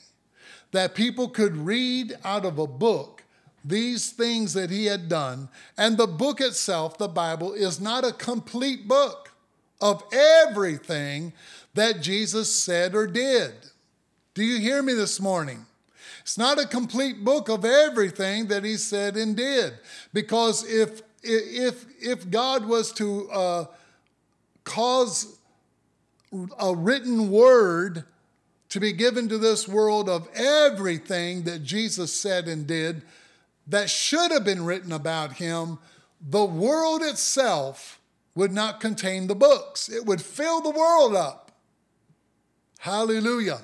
that people could read out of a book these things that he had done. And the book itself, the Bible, is not a complete book of everything that Jesus said or did. Do you hear me this morning? It's not a complete book of everything that he said and did. Because if, if, if God was to uh, cause a written word to be given to this world of everything that Jesus said and did that should have been written about him, the world itself would not contain the books. It would fill the world up. Hallelujah.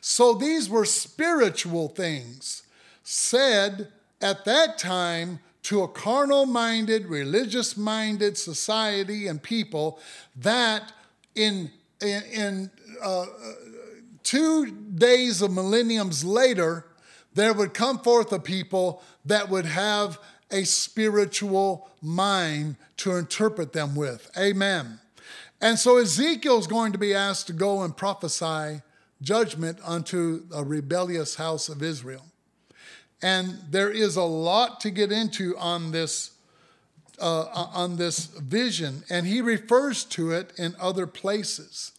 So these were spiritual things said at that time to a carnal minded, religious minded society and people that in, in, in uh, two days of millenniums later, there would come forth a people that would have a spiritual mind to interpret them with. Amen. And so Ezekiel is going to be asked to go and prophesy judgment unto a rebellious house of Israel. And there is a lot to get into on this uh, on this vision, and he refers to it in other places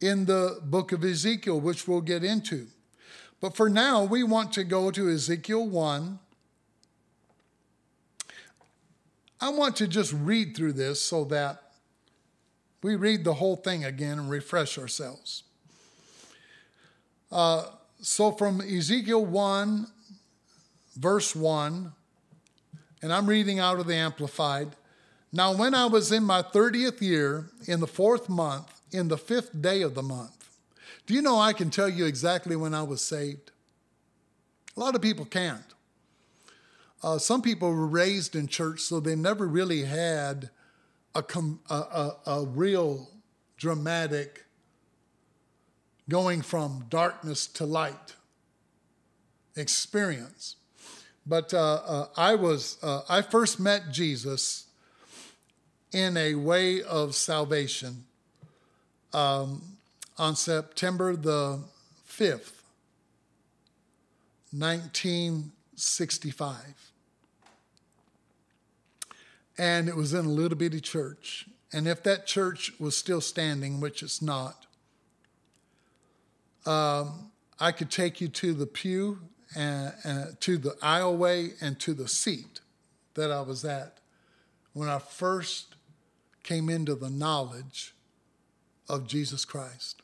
in the book of Ezekiel, which we'll get into. But for now, we want to go to Ezekiel 1. I want to just read through this so that we read the whole thing again and refresh ourselves. Uh, so from Ezekiel 1, verse 1, and I'm reading out of the Amplified. Now, when I was in my 30th year, in the fourth month, in the fifth day of the month. Do you know I can tell you exactly when I was saved? A lot of people can't. Uh, some people were raised in church, so they never really had a, a, a, a real dramatic going from darkness to light experience. But uh, uh, I was, uh, I first met Jesus in a way of salvation um, on September the 5th, 1965. And it was in a little bitty church. And if that church was still standing, which it's not, um, I could take you to the pew, and, to the aisleway, and to the seat that I was at when I first came into the knowledge of Jesus Christ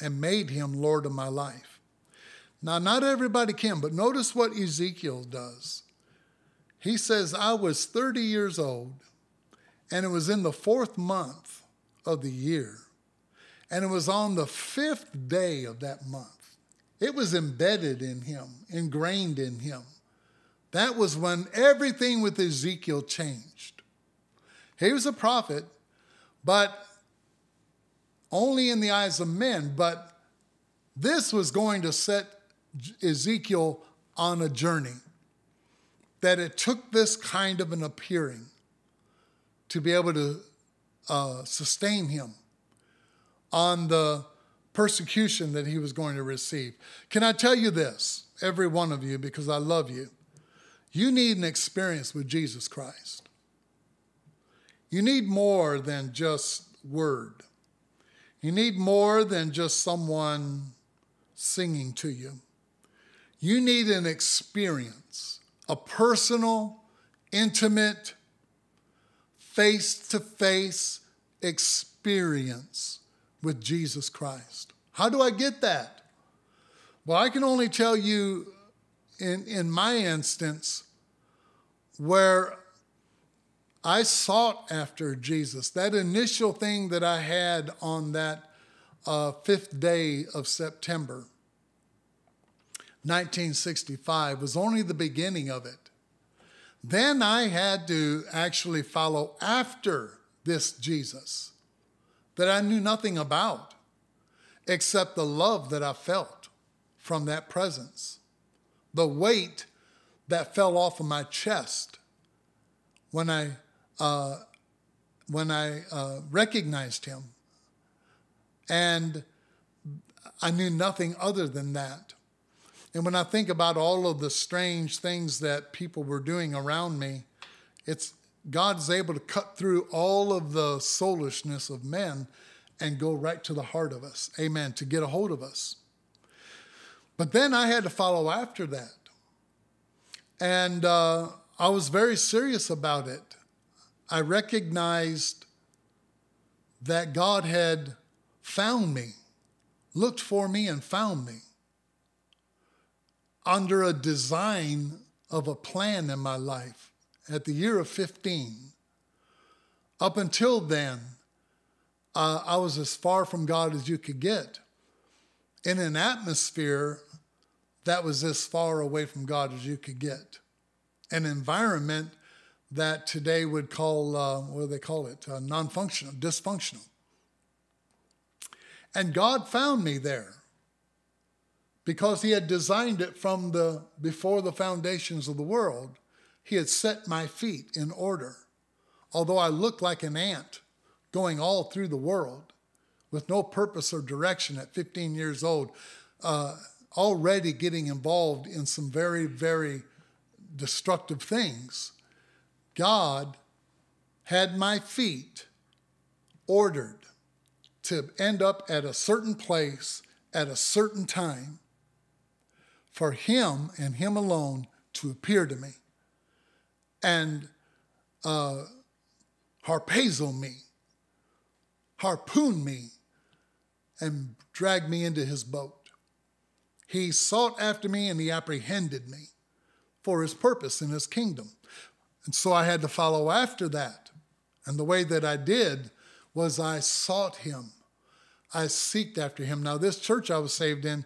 and made him Lord of my life. Now, not everybody can, but notice what Ezekiel does. He says, I was 30 years old, and it was in the fourth month of the year, and it was on the fifth day of that month. It was embedded in him, ingrained in him. That was when everything with Ezekiel changed. He was a prophet, but only in the eyes of men, but this was going to set Ezekiel on a journey. That it took this kind of an appearing to be able to uh, sustain him on the persecution that he was going to receive. Can I tell you this, every one of you, because I love you? You need an experience with Jesus Christ. You need more than just word. You need more than just someone singing to you. You need an experience, a personal, intimate, face to face experience with Jesus Christ. How do I get that? Well, I can only tell you in, in my instance where I sought after Jesus. That initial thing that I had on that uh, fifth day of September 1965 was only the beginning of it. then I had to actually follow after this Jesus that I knew nothing about except the love that I felt from that presence, the weight that fell off of my chest when I uh, when I uh, recognized him, and I knew nothing other than that. And when I think about all of the strange things that people were doing around me, it's God is able to cut through all of the soulishness of men and go right to the heart of us. Amen. To get a hold of us. But then I had to follow after that. And uh, I was very serious about it. I recognized that God had found me, looked for me, and found me under a design of a plan in my life at the year of 15. Up until then, uh, I was as far from God as you could get in an atmosphere that was as far away from God as you could get. An environment that today would call, uh, what do they call it? Uh, non functional, dysfunctional. And God found me there because He had designed it from the before the foundations of the world. He had set my feet in order. Although I looked like an ant going all through the world with no purpose or direction at 15 years old, uh, already getting involved in some very, very destructive things, God had my feet ordered to end up at a certain place at a certain time for Him and Him alone to appear to me and uh, harpazo me, harpoon me, and drag me into His boat. He sought after me and He apprehended me for His purpose in His kingdom. And so I had to follow after that. And the way that I did was I sought him. I seeked after him. Now, this church I was saved in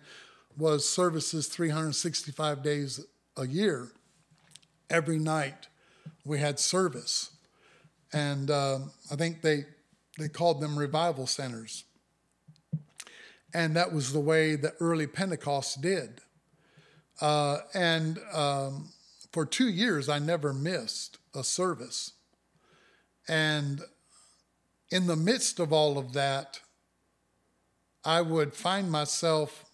was services 365 days a year. Every night we had service. And uh, I think they, they called them revival centers. And that was the way the early Pentecost did. Uh, and um, for two years, I never missed a service. And in the midst of all of that, I would find myself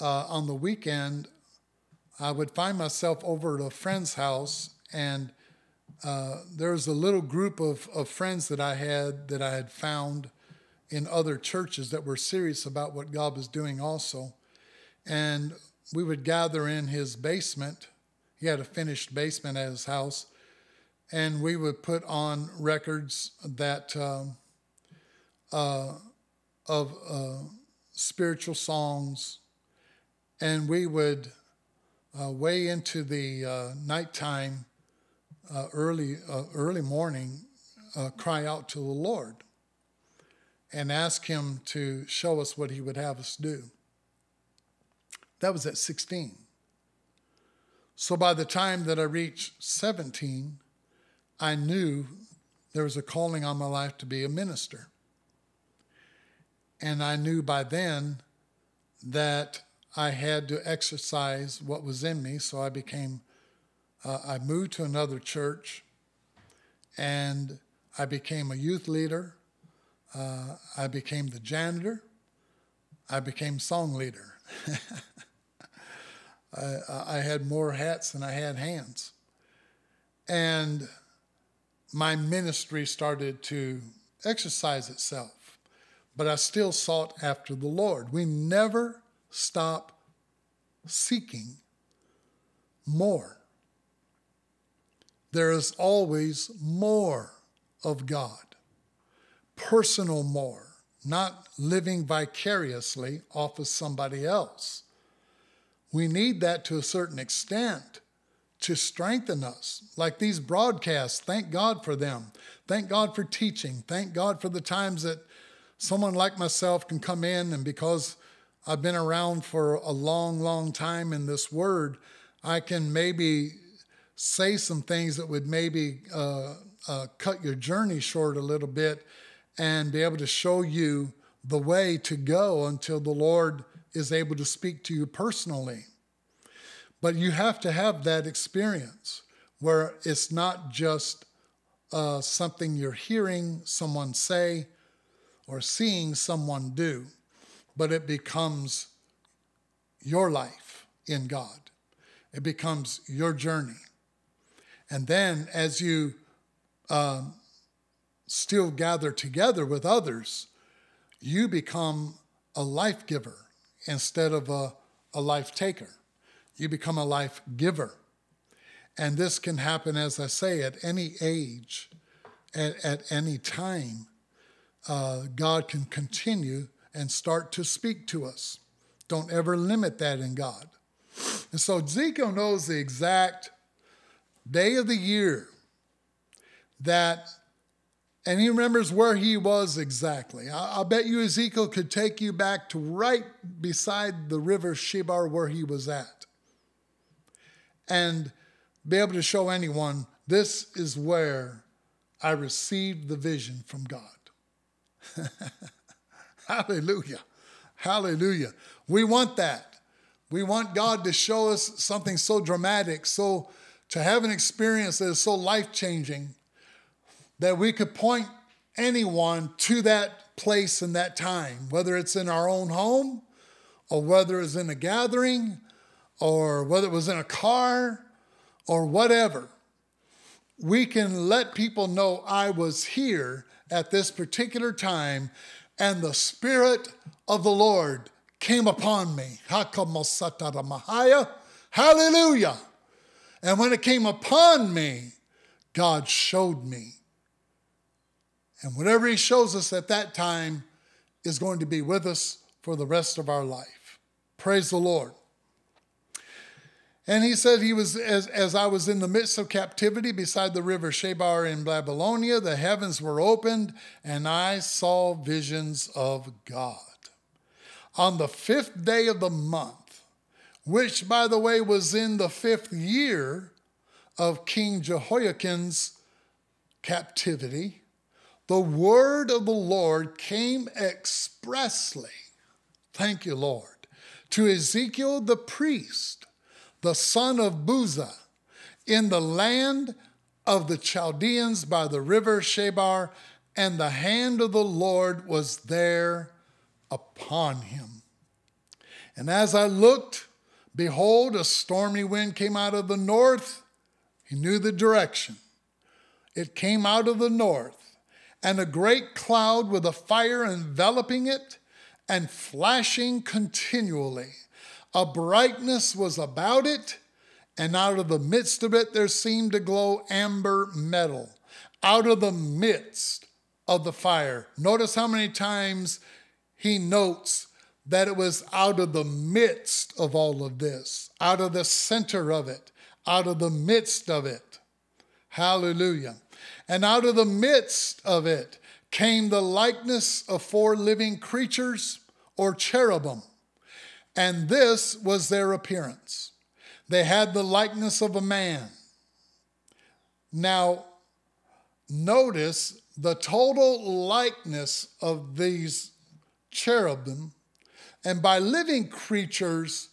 uh, on the weekend, I would find myself over at a friend's house, and uh, there was a little group of, of friends that I had that I had found in other churches that were serious about what God was doing also. And we would gather in his basement he had a finished basement at his house, and we would put on records that um, uh, of uh, spiritual songs, and we would uh, way into the uh, nighttime, uh, early uh, early morning, cry out to the Lord and ask Him to show us what He would have us do. That was at 16. So by the time that I reached 17, I knew there was a calling on my life to be a minister. And I knew by then that I had to exercise what was in me. So I became, uh, I moved to another church and I became a youth leader. Uh, I became the janitor. I became song leader. I, I had more hats than I had hands. And my ministry started to exercise itself, but I still sought after the Lord. We never stop seeking more. There is always more of God, personal more, not living vicariously off of somebody else. We need that to a certain extent to strengthen us. Like these broadcasts, thank God for them. Thank God for teaching. Thank God for the times that someone like myself can come in and because I've been around for a long, long time in this word, I can maybe say some things that would maybe uh, uh, cut your journey short a little bit and be able to show you the way to go until the Lord is able to speak to you personally. But you have to have that experience where it's not just uh, something you're hearing someone say or seeing someone do, but it becomes your life in God. It becomes your journey. And then as you um, still gather together with others, you become a life giver instead of a, a life taker. You become a life giver. And this can happen, as I say, at any age, at, at any time. Uh, God can continue and start to speak to us. Don't ever limit that in God. And so Ezekiel knows the exact day of the year that, and he remembers where he was exactly. I, I bet you Ezekiel could take you back to right beside the river Chebar where he was at and be able to show anyone this is where I received the vision from God. Hallelujah. Hallelujah. We want that. We want God to show us something so dramatic, so to have an experience that is so life changing that we could point anyone to that place and that time, whether it's in our own home or whether it's in a gathering or whether it was in a car or whatever. We can let people know I was here at this particular time and the Spirit of the Lord came upon me. Hallelujah. And when it came upon me, God showed me. And whatever He shows us at that time is going to be with us for the rest of our life. Praise the Lord. And he said, he was as, as I was in the midst of captivity beside the river Chebar in Babylonia, the heavens were opened, and I saw visions of God. On the fifth day of the month, which by the way was in the fifth year of King Jehoiakim's captivity, the word of the Lord came expressly, thank you, Lord, to Ezekiel the priest the son of Buzi, in the land of the Chaldeans by the river Chebar, and the hand of the Lord was there upon him. And as I looked, behold, a stormy wind came out of the north. He knew the direction. It came out of the north, and a great cloud with a fire enveloping it and flashing continually. A brightness was about it, and out of the midst of it there seemed to glow amber metal. Out of the midst of the fire. Notice how many times he notes that it was out of the midst of all of this, out of the center of it, out of the midst of it. Hallelujah. And out of the midst of it came the likeness of four living creatures or cherubim and this was their appearance. They had the likeness of a man. Now, notice the total likeness of these cherubim. And by living creatures,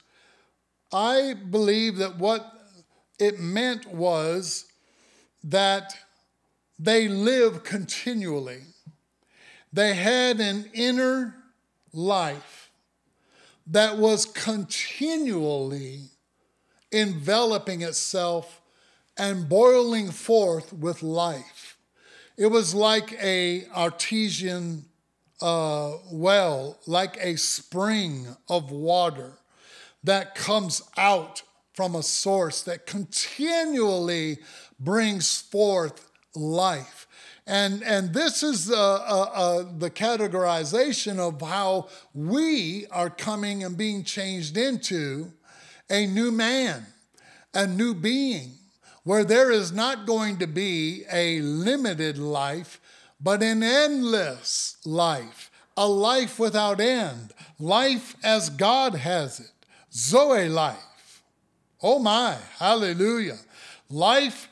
I believe that what it meant was that they live continually. They had an inner life that was continually enveloping itself and boiling forth with life. It was like a artesian uh, well, like a spring of water that comes out from a source that continually brings forth life. And, and this is uh, uh, uh, the categorization of how we are coming and being changed into a new man, a new being, where there is not going to be a limited life, but an endless life, a life without end, life as God has it, Zoe life. Oh my, hallelujah. life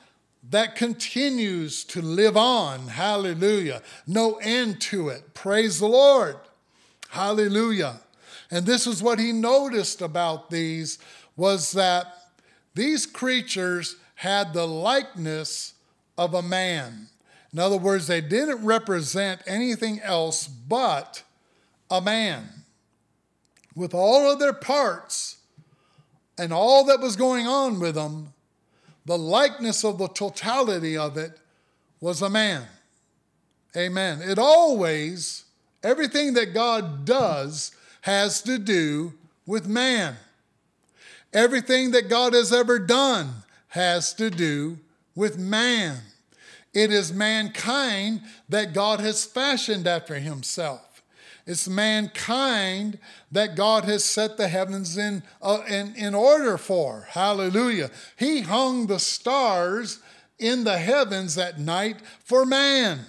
that continues to live on. Hallelujah. No end to it. Praise the Lord. Hallelujah. And this is what he noticed about these was that these creatures had the likeness of a man. In other words, they didn't represent anything else but a man. With all of their parts and all that was going on with them, the likeness of the totality of it was a man. Amen. It always, everything that God does has to do with man. Everything that God has ever done has to do with man. It is mankind that God has fashioned after himself. It's mankind that God has set the heavens in, uh, in, in order for. Hallelujah. He hung the stars in the heavens at night for man.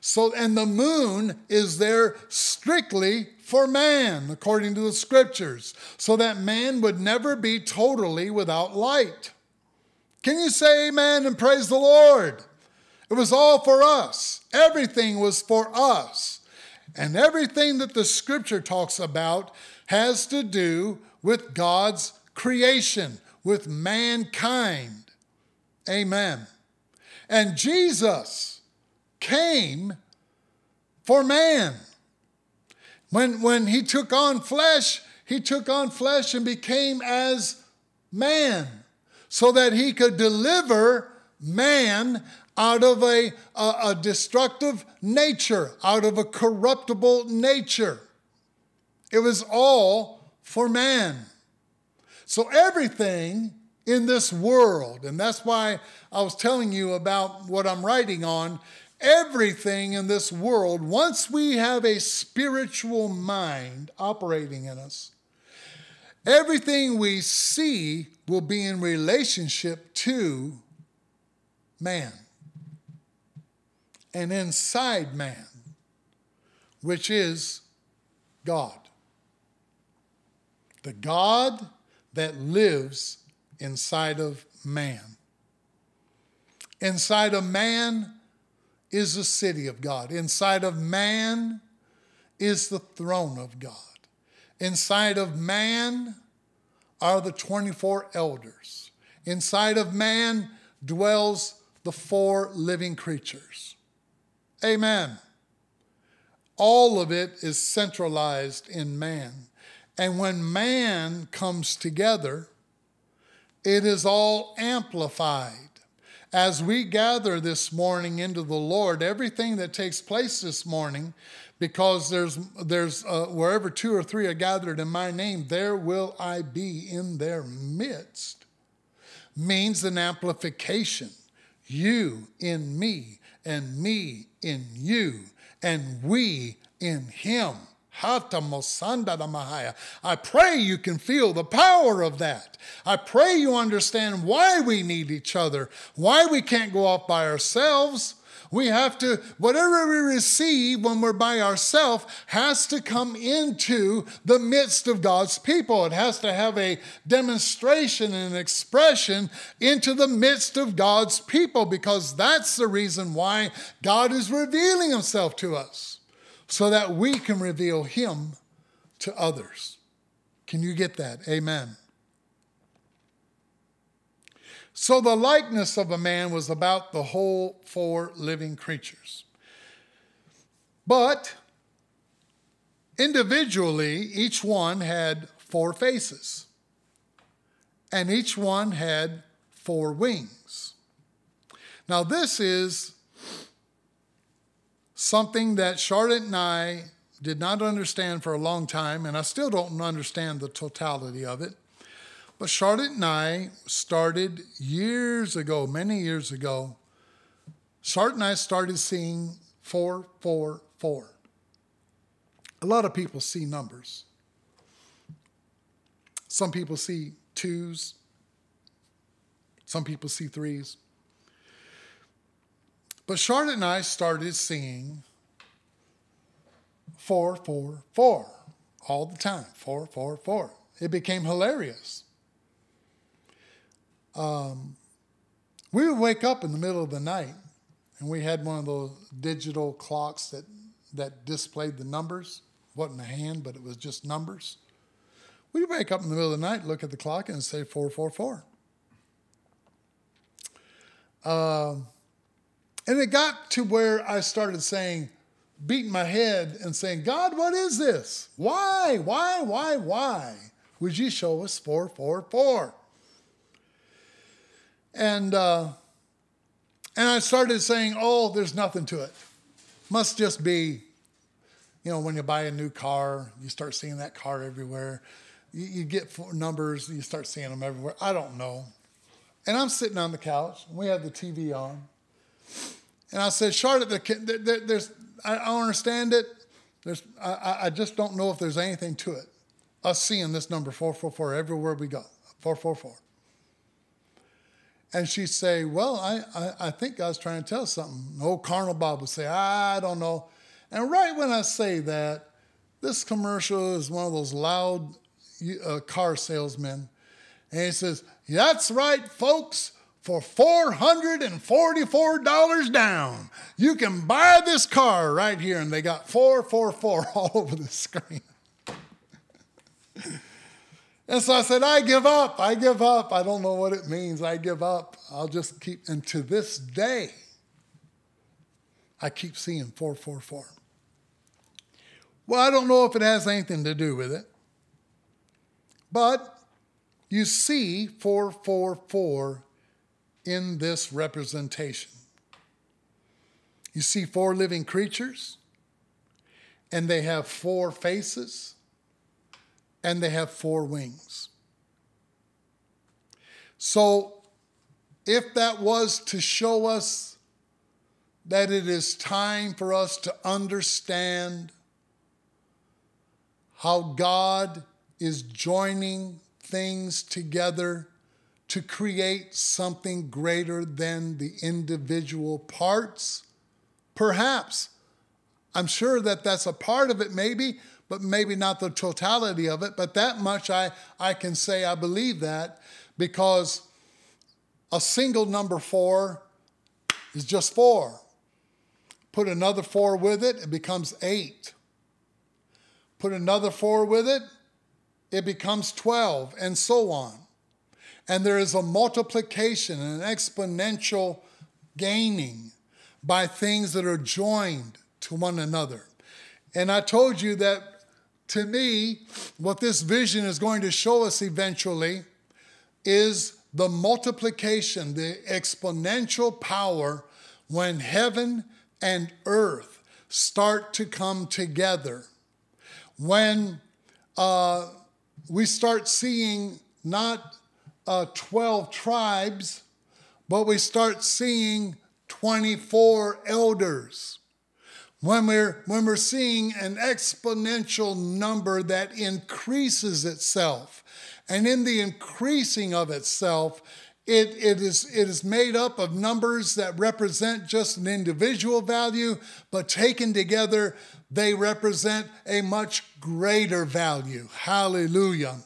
So, and the moon is there strictly for man, according to the scriptures, so that man would never be totally without light. Can you say amen and praise the Lord? It was all for us. Everything was for us. And everything that the scripture talks about has to do with God's creation, with mankind. Amen. And Jesus came for man. When, when he took on flesh, he took on flesh and became as man so that he could deliver man out of a, a, a, destructive nature, out of a corruptible nature. It was all for man. So everything in this world, and that's why I was telling you about what I'm writing on, everything in this world, once we have a spiritual mind operating in us, everything we see will be in relationship to man and inside man, which is God. The God that lives inside of man. Inside of man is the city of God. Inside of man is the throne of God. Inside of man are the 24 elders. Inside of man dwells the four living creatures. Amen. All of it is centralized in man. And when man comes together, it is all amplified. As we gather this morning into the Lord, everything that takes place this morning, because there's, there's uh, wherever two or three are gathered in my name, there will I be in their midst, means an amplification. You in me, and me in you, and we in him. I pray you can feel the power of that. I pray you understand why we need each other, why we can't go off by ourselves. We have to, whatever we receive when we're by ourselves has to come into the midst of God's people. It has to have a demonstration and an expression into the midst of God's people because that's the reason why God is revealing himself to us so that we can reveal him to others. Can you get that? Amen. So the likeness of a man was about the whole four living creatures. But individually, each one had four faces, and each one had four wings. Now, this is something that Charlotte and I did not understand for a long time, and I still don't understand the totality of it. But Charlotte and I started years ago, many years ago. Charlotte and I started seeing 444. A lot of people see numbers. Some people see twos, some people see threes. But Charlotte and I started seeing 444 all the time 444. It became hilarious. Um, We would wake up in the middle of the night, and we had one of those digital clocks that, that displayed the numbers. It wasn't a hand, but it was just numbers. We'd wake up in the middle of the night, look at the clock, and say 444. Um, and it got to where I started saying, beating my head and saying, God, what is this? Why, why, why, why would you show us 444? And, uh, and I started saying, oh, there's nothing to it. Must just be, you know, when you buy a new car, you start seeing that car everywhere. You, you get numbers, you start seeing them everywhere. I don't know. And I'm sitting on the couch, and we have the TV on. And I said, Charlotte, there's, I don't understand it. There's, I, I just don't know if there's anything to it. Us seeing this number 444 everywhere we go, 444. And she'd say, Well, I, I, I think God's trying to tell us something. old carnal Bob would say, I don't know. And right when I say that, this commercial is one of those loud uh, car salesmen. And he says, That's right, folks for $444 down. You can buy this car right here. And they got 444 all over the screen. and so I said, I give up. I give up. I don't know what it means. I give up. I'll just keep. And to this day, I keep seeing 444. Well, I don't know if it has anything to do with it. But you see 444 in this representation. You see four living creatures, and they have four faces, and they have four wings. So, if that was to show us that it is time for us to understand how God is joining things together to create something greater than the individual parts? Perhaps. I'm sure that that's a part of it, maybe, but maybe not the totality of it. But that much I, I can say I believe that because a single number four is just four. Put another four with it, it becomes eight. Put another four with it, it becomes 12, and so on. And there is a multiplication, an exponential gaining by things that are joined to one another. And I told you that to me, what this vision is going to show us eventually is the multiplication, the exponential power when heaven and earth start to come together. When uh, we start seeing not uh, 12 tribes, but we start seeing 24 elders. When we're, when we're seeing an exponential number that increases itself, and in the increasing of itself, it, it, is, it is made up of numbers that represent just an individual value, but taken together, they represent a much greater value. Hallelujah.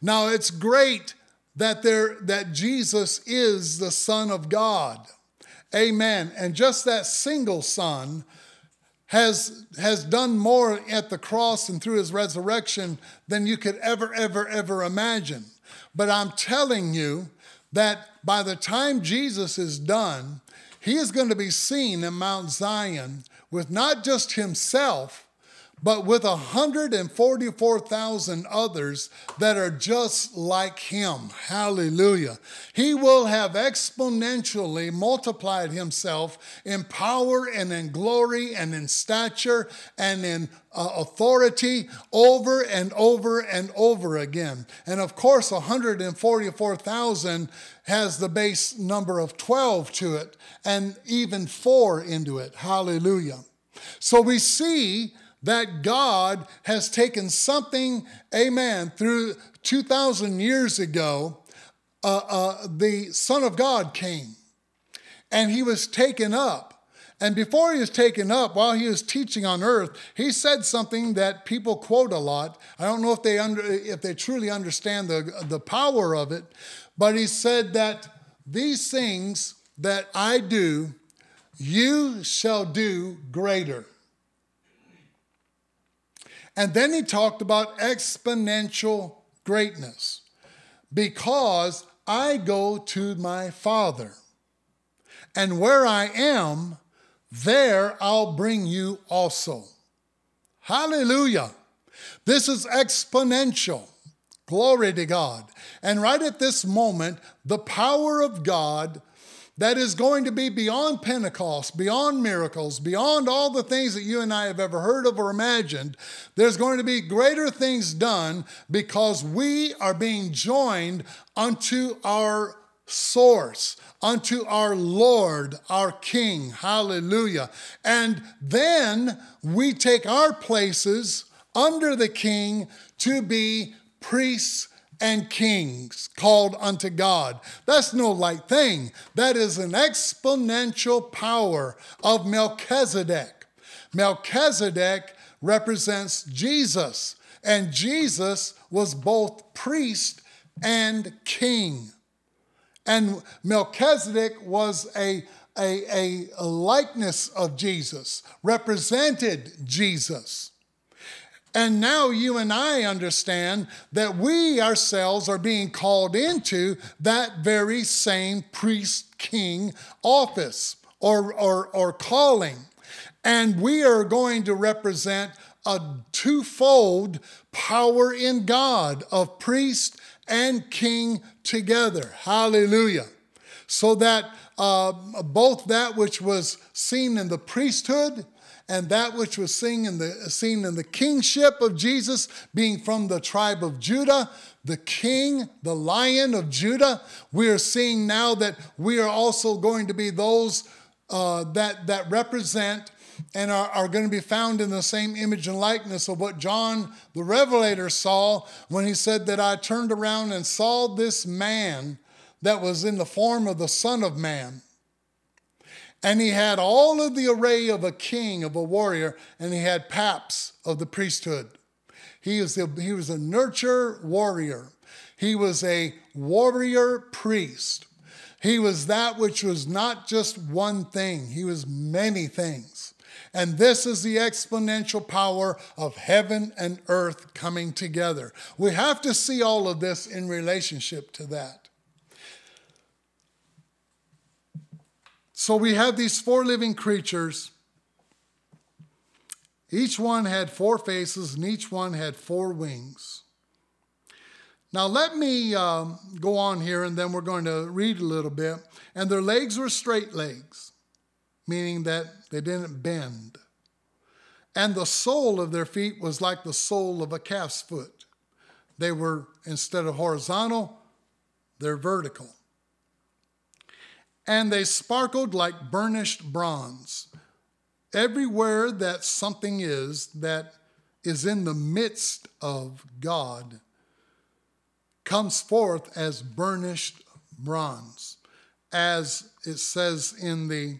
Now, it's great that there that Jesus is the Son of God. Amen. And just that single son has has done more at the cross and through his resurrection than you could ever ever ever imagine. But I'm telling you that by the time Jesus is done, he is going to be seen in Mount Zion with not just himself but with 144,000 others that are just like him. Hallelujah. He will have exponentially multiplied himself in power and in glory and in stature and in uh, authority over and over and over again. And of course, 144,000 has the base number of 12 to it and even four into it. Hallelujah. So we see that God has taken something, amen, through 2,000 years ago, uh, uh, the Son of God came and he was taken up. And before he was taken up, while he was teaching on earth, he said something that people quote a lot. I don't know if they, under, if they truly understand the, the power of it, but he said that these things that I do, you shall do greater. And then he talked about exponential greatness because I go to my Father. And where I am, there I'll bring you also. Hallelujah. This is exponential. Glory to God. And right at this moment, the power of God that is going to be beyond Pentecost, beyond miracles, beyond all the things that you and I have ever heard of or imagined. There's going to be greater things done because we are being joined unto our source, unto our Lord, our King. Hallelujah. And then we take our places under the King to be priests and kings called unto God. That's no light thing. That is an exponential power of Melchizedek. Melchizedek represents Jesus, and Jesus was both priest and king. And Melchizedek was a, a, a likeness of Jesus, represented Jesus. And now you and I understand that we ourselves are being called into that very same priest king office or, or, or calling. And we are going to represent a twofold power in God of priest and king together. Hallelujah. So that uh, both that which was seen in the priesthood and that which was seen in the seen in the kingship of Jesus being from the tribe of Judah, the king, the lion of Judah. We are seeing now that we are also going to be those uh, that that represent and are, are going to be found in the same image and likeness of what John the Revelator saw when he said that I turned around and saw this man that was in the form of the Son of Man. And he had all of the array of a king, of a warrior, and he had paps of the priesthood. He was, a, he was a nurture warrior. He was a warrior priest. He was that which was not just one thing, he was many things. And this is the exponential power of heaven and earth coming together. We have to see all of this in relationship to that. So we have these four living creatures. Each one had four faces and each one had four wings. Now, let me um, go on here and then we're going to read a little bit. And their legs were straight legs, meaning that they didn't bend. And the sole of their feet was like the sole of a calf's foot. They were, instead of horizontal, they're vertical and they sparkled like burnished bronze. Everywhere that something is that is in the midst of God comes forth as burnished bronze, as it says in the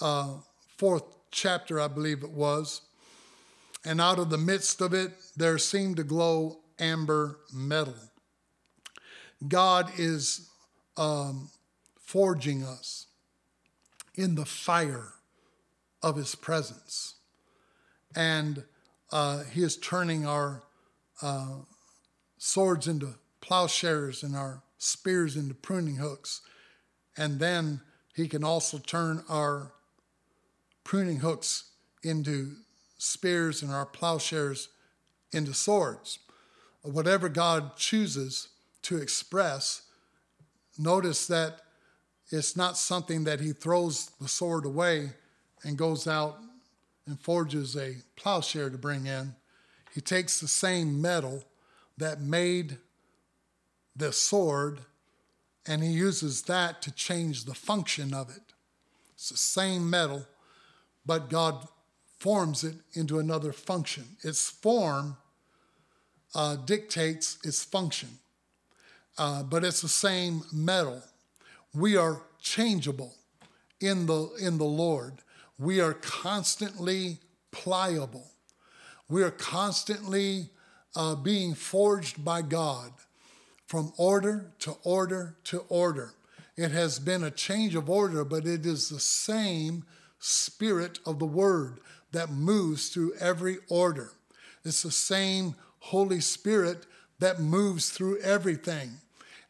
uh, fourth chapter, I believe it was. And out of the midst of it, there seemed to glow amber metal. God is um, forging us in the fire of his presence. And uh, he is turning our uh, swords into plowshares and our spears into pruning hooks. And then he can also turn our pruning hooks into spears and our plowshares into swords. Whatever God chooses to express, notice that it's not something that he throws the sword away and goes out and forges a plowshare to bring in. He takes the same metal that made the sword and he uses that to change the function of it. It's the same metal, but God forms it into another function. Its form uh, dictates its function, uh, but it's the same metal we are changeable in the, in the Lord. We are constantly pliable. We are constantly uh, being forged by God from order to order to order. it has been a change of order, but it is the same spirit of the word that moves through every order. It's the same Holy Spirit that moves through everything.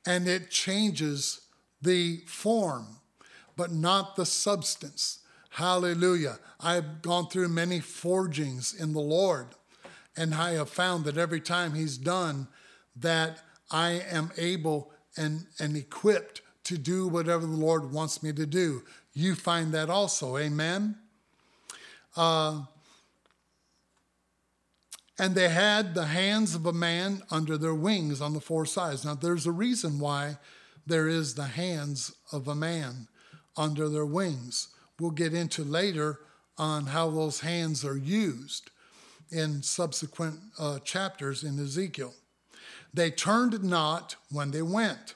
And it changes the form, but not the substance. Hallelujah. I've gone through many forgings in the Lord, and I have found that every time He's done, that I am able and, and equipped to do whatever the Lord wants me to do. You find that also. Amen. Uh, and they had the hands of a man under their wings on the four sides. Now, there's a reason why there is the hands of a man under their wings. We'll get into later on how those hands are used in subsequent uh, chapters in Ezekiel. They turned not when they went,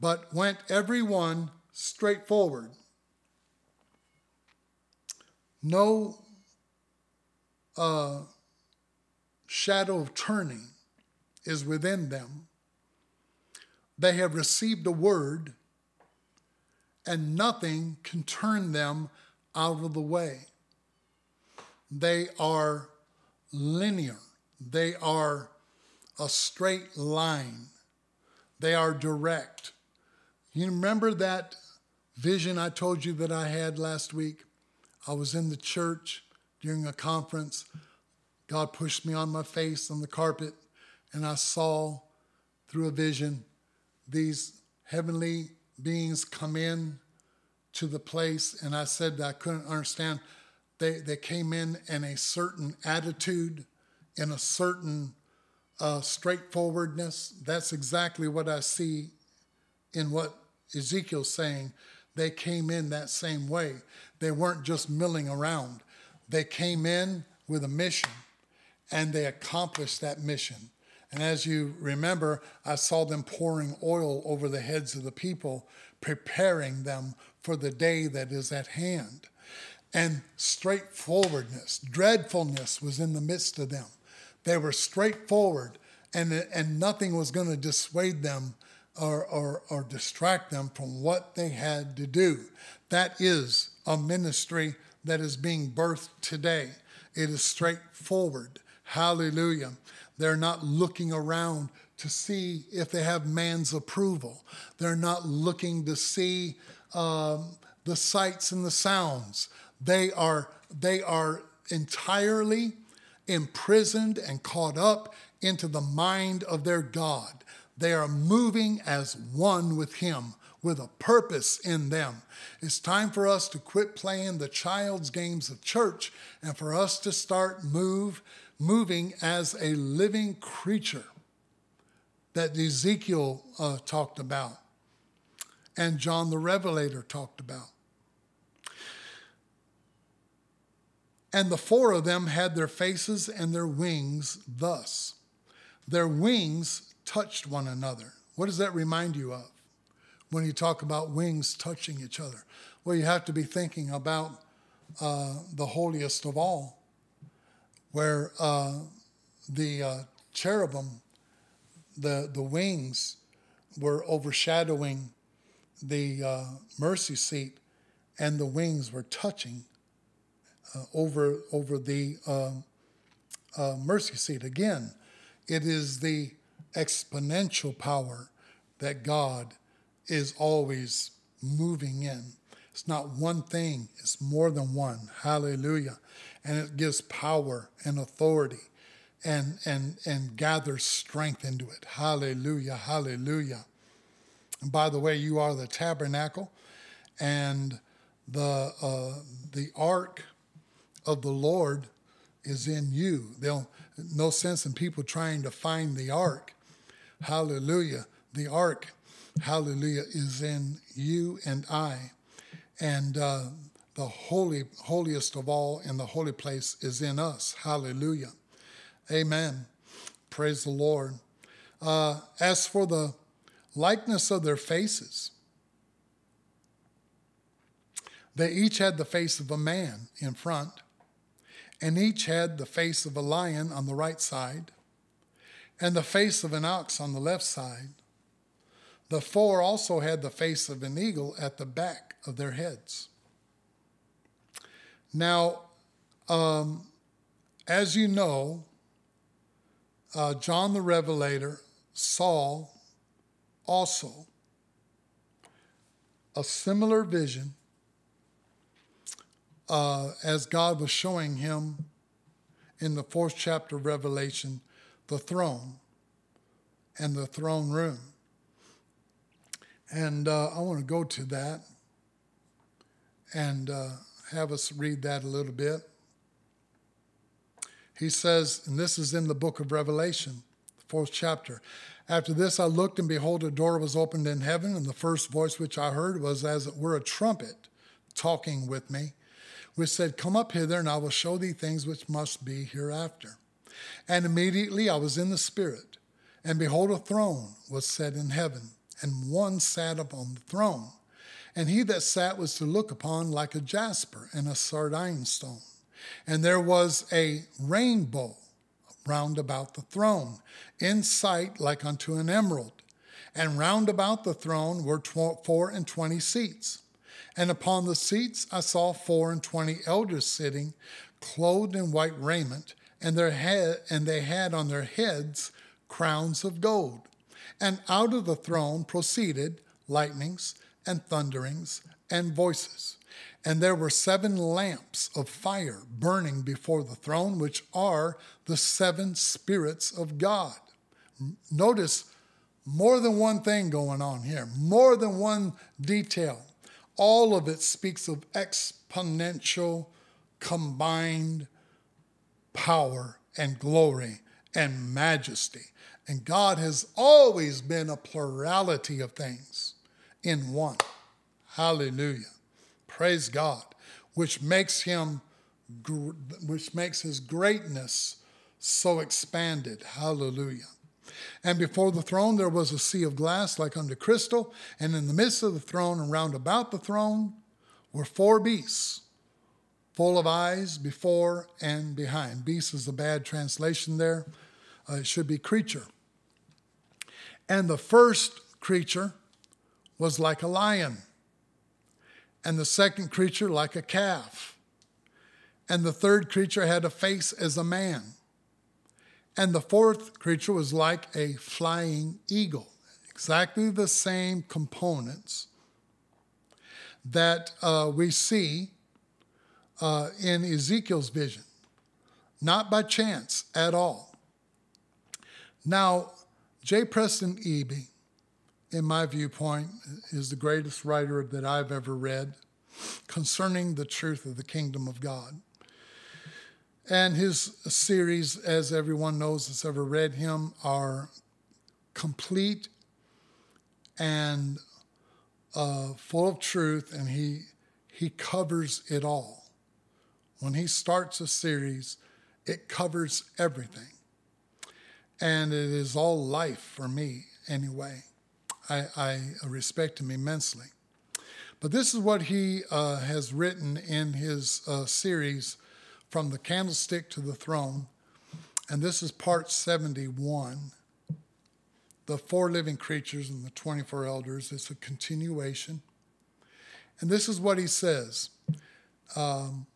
but went every one straight forward. No uh, shadow of turning is within them. They have received a word, and nothing can turn them out of the way. They are linear, they are a straight line, they are direct. You remember that vision I told you that I had last week? I was in the church during a conference. God pushed me on my face on the carpet, and I saw through a vision these heavenly beings come in to the place. And I said I couldn't understand. They, they came in in a certain attitude, in a certain uh, straightforwardness. That's exactly what I see in what Ezekiel's saying. They came in that same way. They weren't just milling around, they came in with a mission and they accomplished that mission. And as you remember, I saw them pouring oil over the heads of the people, preparing them for the day that is at hand. And straightforwardness, dreadfulness was in the midst of them. They were straightforward, and, and nothing was going to dissuade them or, or, or distract them from what they had to do. That is a ministry that is being birthed today. It is straightforward. Hallelujah. They're not looking around to see if they have man's approval. They're not looking to see um, the sights and the sounds. They are, they are entirely imprisoned and caught up into the mind of their God. They are moving as one with Him, with a purpose in them. It's time for us to quit playing the child's games of church and for us to start move moving as a living creature that Ezekiel uh, talked about and John the Revelator talked about. And the four of them had their faces and their wings thus. Their wings touched one another. What does that remind you of when you talk about wings touching each other? Well, you have to be thinking about uh, the holiest of all where uh, the uh, cherubim, the, the wings, were overshadowing the uh, mercy seat, and the wings were touching uh, over, over the um, uh, mercy seat. Again, it is the exponential power that God is always moving in. It's not one thing, it's more than one. Hallelujah and it gives power and authority and and and gathers strength into it. Hallelujah, hallelujah. And by the way, you are the tabernacle and the uh, the ark of the Lord is in you. There'll no sense in people trying to find the ark. Hallelujah. The ark, hallelujah, is in you and I. And uh, the holy, holiest of all in the holy place is in us. Hallelujah. Amen. Praise the Lord. Uh, as for the likeness of their faces, they each had the face of a man in front, and each had the face of a lion on the right side, and the face of an ox on the left side. The four also had the face of an eagle at the back of their heads. Now, um, as you know, uh, John the Revelator saw also a similar vision uh, as God was showing him in the fourth chapter of Revelation the throne and the throne room. And uh, I want to go to that and uh, have us read that a little bit. He says, and this is in the book of Revelation, the fourth chapter. After this, I looked, and behold, a door was opened in heaven, and the first voice which I heard was as it were a trumpet talking with me, which said, Come up hither, and I will show thee things which must be hereafter. And immediately I was in the Spirit, and behold, a throne was set in heaven, and one sat upon the throne. And he that sat was to look upon like a jasper and a sardine stone. And there was a rainbow round about the throne, in sight like unto an emerald. And round about the throne were tw- four and twenty seats. And upon the seats I saw four and twenty elders sitting, clothed in white raiment, and their head and they had on their heads crowns of gold. And out of the throne proceeded lightnings and thunderings and voices. And there were seven lamps of fire burning before the throne, which are the seven spirits of God. Notice more than one thing going on here, more than one detail. All of it speaks of exponential, combined power and glory and majesty. And God has always been a plurality of things in one. Hallelujah. Praise God, which makes him which makes his greatness so expanded. Hallelujah. And before the throne there was a sea of glass like unto crystal, and in the midst of the throne and round about the throne were four beasts, full of eyes before and behind. Beast is a bad translation there. Uh, it should be creature. And the first creature was like a lion and the second creature like a calf. And the third creature had a face as a man. And the fourth creature was like a flying eagle. Exactly the same components that uh, we see uh, in Ezekiel's vision, not by chance at all. Now, J. Preston Eby in my viewpoint, is the greatest writer that I've ever read concerning the truth of the kingdom of God. And his series, as everyone knows that's ever read him, are complete and uh, full of truth, and he he covers it all. When he starts a series, it covers everything, and it is all life for me anyway. I, I respect him immensely. But this is what he uh, has written in his uh, series, From the Candlestick to the Throne. And this is part 71 The Four Living Creatures and the 24 Elders. It's a continuation. And this is what he says um,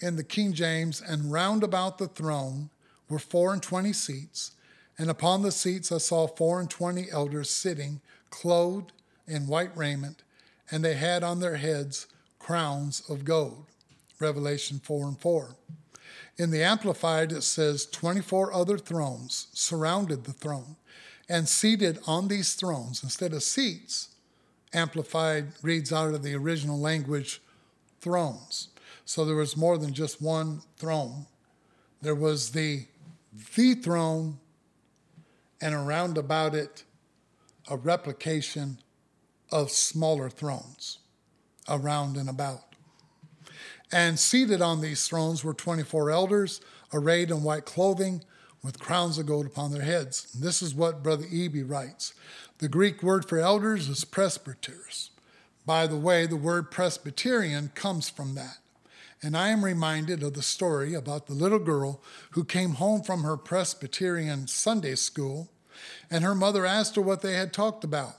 in the King James, and round about the throne were four and twenty seats and upon the seats I saw four and twenty elders sitting, clothed in white raiment, and they had on their heads crowns of gold. Revelation 4 and 4. In the Amplified, it says 24 other thrones surrounded the throne, and seated on these thrones, instead of seats, Amplified reads out of the original language thrones. So there was more than just one throne. There was the the throne and around about it a replication of smaller thrones around and about. And seated on these thrones were 24 elders, arrayed in white clothing, with crowns of gold upon their heads. And this is what Brother Eby writes. The Greek word for elders is presbyteros. By the way, the word Presbyterian comes from that. And I am reminded of the story about the little girl who came home from her Presbyterian Sunday school, and her mother asked her what they had talked about.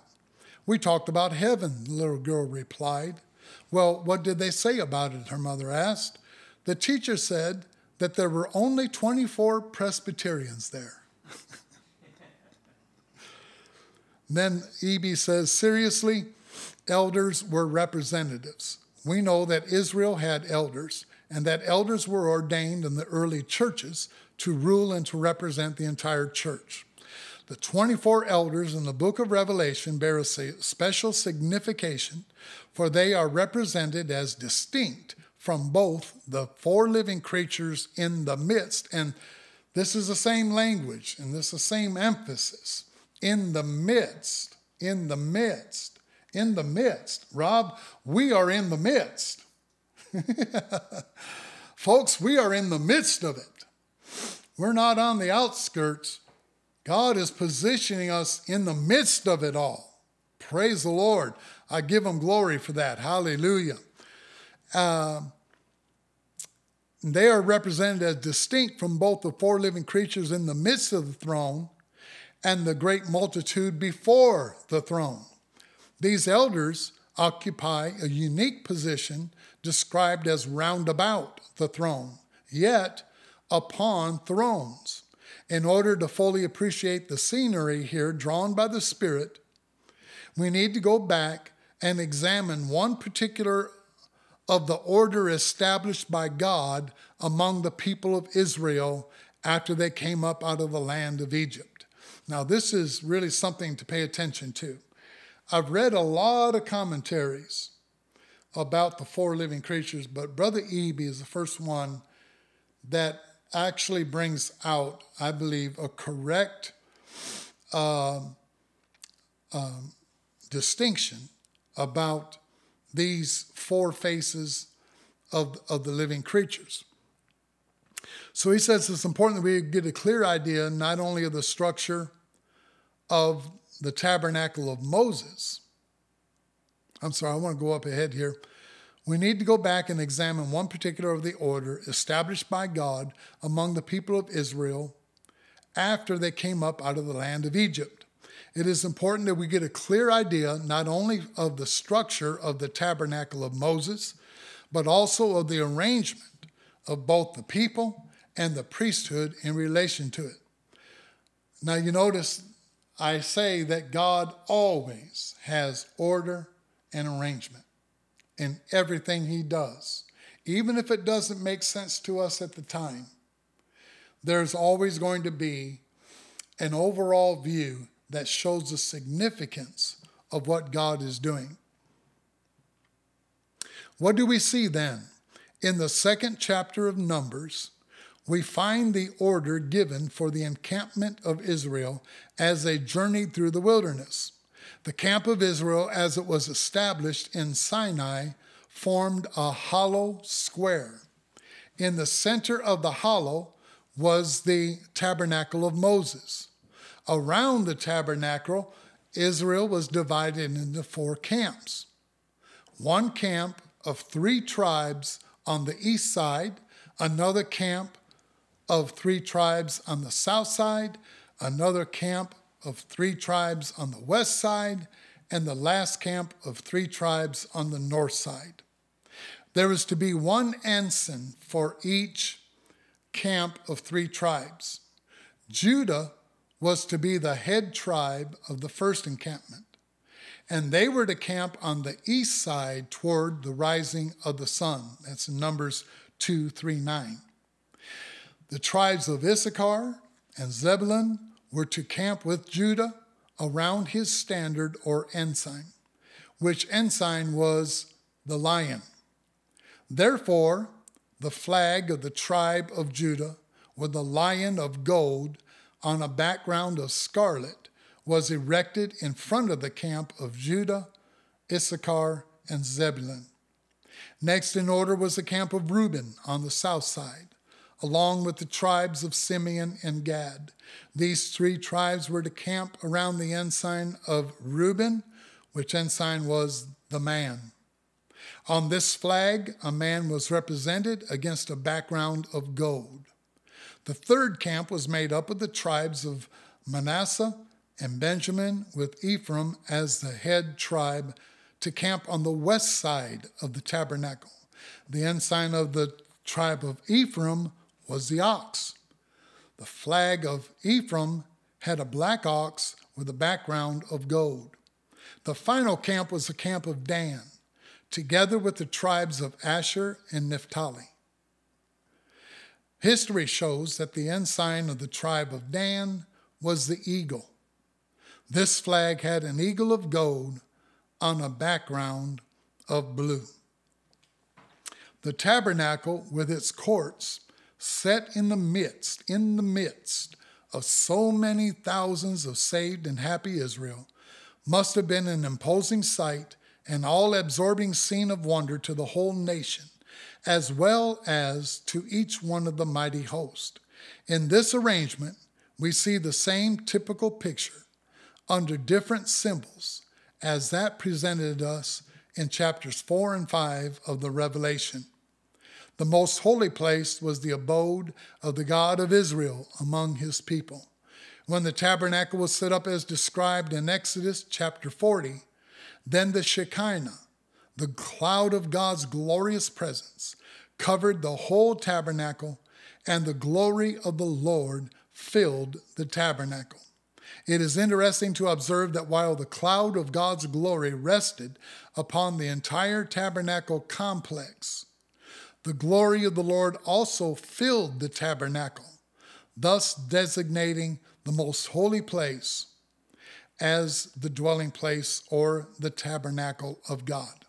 We talked about heaven, the little girl replied. Well, what did they say about it? Her mother asked. The teacher said that there were only 24 Presbyterians there. then Eby says, seriously, elders were representatives. We know that Israel had elders, and that elders were ordained in the early churches to rule and to represent the entire church. The 24 elders in the book of Revelation bear a special signification, for they are represented as distinct from both the four living creatures in the midst. And this is the same language and this is the same emphasis. In the midst, in the midst, in the midst. Rob, we are in the midst. Folks, we are in the midst of it. We're not on the outskirts. God is positioning us in the midst of it all. Praise the Lord. I give him glory for that. Hallelujah. Uh, they are represented as distinct from both the four living creatures in the midst of the throne and the great multitude before the throne. These elders occupy a unique position described as round about the throne, yet upon thrones. In order to fully appreciate the scenery here drawn by the Spirit, we need to go back and examine one particular of the order established by God among the people of Israel after they came up out of the land of Egypt. Now, this is really something to pay attention to. I've read a lot of commentaries about the four living creatures, but Brother Eby is the first one that actually brings out, I believe, a correct um, um, distinction about these four faces of, of the living creatures. So he says it's important that we get a clear idea not only of the structure of the tabernacle of Moses. I'm sorry, I want to go up ahead here. We need to go back and examine one particular of the order established by God among the people of Israel after they came up out of the land of Egypt. It is important that we get a clear idea not only of the structure of the tabernacle of Moses, but also of the arrangement of both the people and the priesthood in relation to it. Now, you notice I say that God always has order and arrangement in everything He does. Even if it doesn't make sense to us at the time, there's always going to be an overall view that shows the significance of what God is doing. What do we see then? In the second chapter of Numbers, we find the order given for the encampment of Israel as they journeyed through the wilderness. The camp of Israel, as it was established in Sinai, formed a hollow square. In the center of the hollow was the tabernacle of Moses. Around the tabernacle, Israel was divided into four camps. One camp of three tribes on the east side, another camp of three tribes on the south side, another camp of three tribes on the west side, and the last camp of three tribes on the north side. There was to be one ensign for each camp of three tribes. Judah was to be the head tribe of the first encampment, and they were to camp on the east side toward the rising of the sun. That's in Numbers 2 3 9. The tribes of Issachar and Zebulun were to camp with Judah around his standard or ensign, which ensign was the lion. Therefore, the flag of the tribe of Judah with the lion of gold on a background of scarlet was erected in front of the camp of Judah, Issachar, and Zebulun. Next in order was the camp of Reuben on the south side along with the tribes of Simeon and Gad. These three tribes were to camp around the ensign of Reuben, which ensign was the man. On this flag, a man was represented against a background of gold. The third camp was made up of the tribes of Manasseh and Benjamin with Ephraim as the head tribe to camp on the west side of the tabernacle. The ensign of the tribe of Ephraim was the ox. The flag of Ephraim had a black ox with a background of gold. The final camp was the camp of Dan, together with the tribes of Asher and Naphtali. History shows that the ensign of the tribe of Dan was the eagle. This flag had an eagle of gold on a background of blue. The tabernacle with its courts set in the midst, in the midst of so many thousands of saved and happy Israel must have been an imposing sight and all absorbing scene of wonder to the whole nation as well as to each one of the mighty host. In this arrangement, we see the same typical picture under different symbols as that presented us in chapters 4 and 5 of the Revelation. The most holy place was the abode of the God of Israel among his people. When the tabernacle was set up as described in Exodus chapter 40, then the Shekinah, the cloud of God's glorious presence, covered the whole tabernacle, and the glory of the Lord filled the tabernacle. It is interesting to observe that while the cloud of God's glory rested upon the entire tabernacle complex, the glory of the Lord also filled the tabernacle, thus designating the most holy place as the dwelling place or the tabernacle of God.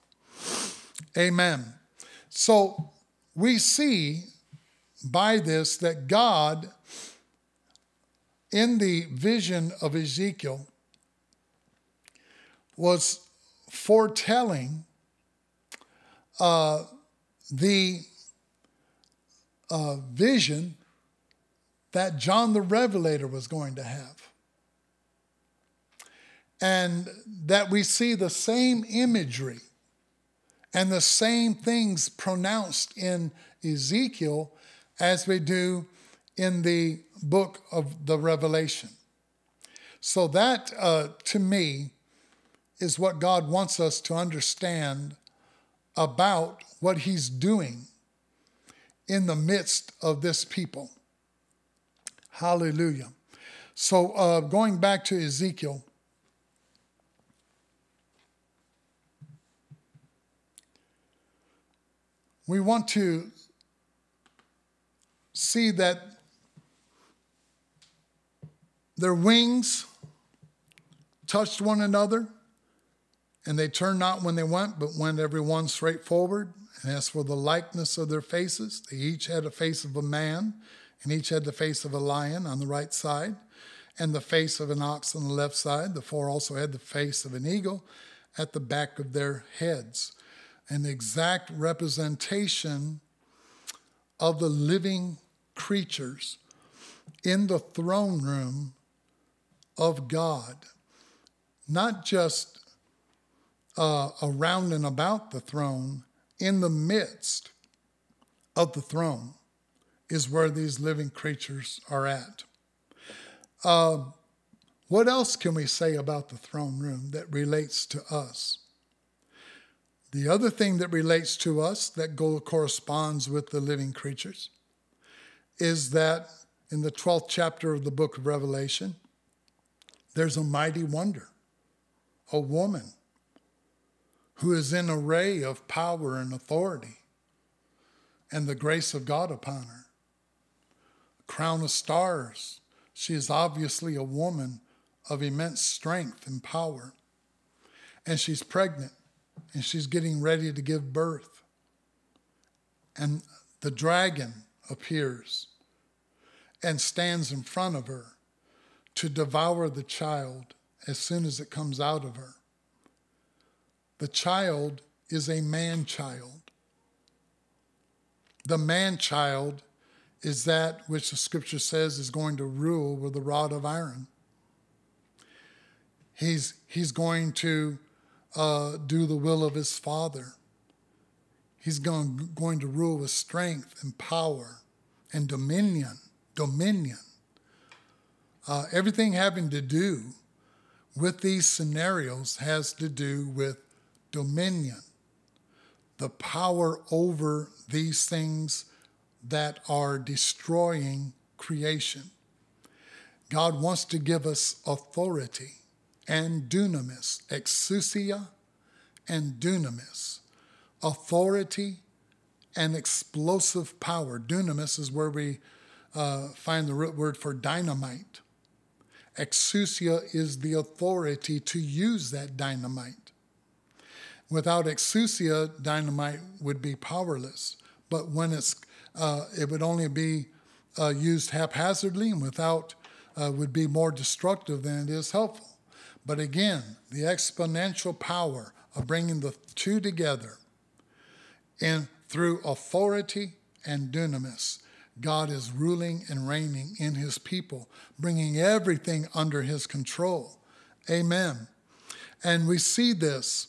Amen. So we see by this that God, in the vision of Ezekiel, was foretelling uh, the uh, vision that John the Revelator was going to have. And that we see the same imagery and the same things pronounced in Ezekiel as we do in the book of the Revelation. So, that uh, to me is what God wants us to understand about what He's doing in the midst of this people. Hallelujah. So, uh, going back to Ezekiel, we want to see that their wings touched one another, and they turned not when they went, but went every one straight forward. And as for the likeness of their faces, they each had a face of a man, and each had the face of a lion on the right side, and the face of an ox on the left side. The four also had the face of an eagle at the back of their heads an exact representation of the living creatures in the throne room of God, not just uh, around and about the throne, in the midst of the throne is where these living creatures are at. Uh, what else can we say about the throne room that relates to us? The other thing that relates to us that go, corresponds with the living creatures is that in the 12th chapter of the book of Revelation, there's a mighty wonder, a woman who is in array of power and authority and the grace of God upon her. A crown of stars. She is obviously a woman of immense strength and power. And she's pregnant and she's getting ready to give birth. And the dragon appears and stands in front of her to devour the child as soon as it comes out of her. The child is a man child. The man child is that which the scripture says is going to rule with a rod of iron. He's, he's going to uh, do the will of his Father. He's going, going to rule with strength and power and dominion. Dominion. Uh, everything having to do with these scenarios has to do with dominion, the power over these things that are destroying creation. God wants to give us authority and dunamis, exousia and dunamis, authority and explosive power. Dunamis is where we uh, find the root word for dynamite. Exousia is the authority to use that dynamite. Without exousia, dynamite would be powerless. But when it's, uh, it would only be uh, used haphazardly and without, uh, would be more destructive than it is helpful. But again, the exponential power of bringing the two together and through authority and dunamis, God is ruling and reigning in his people, bringing everything under his control. Amen. And we see this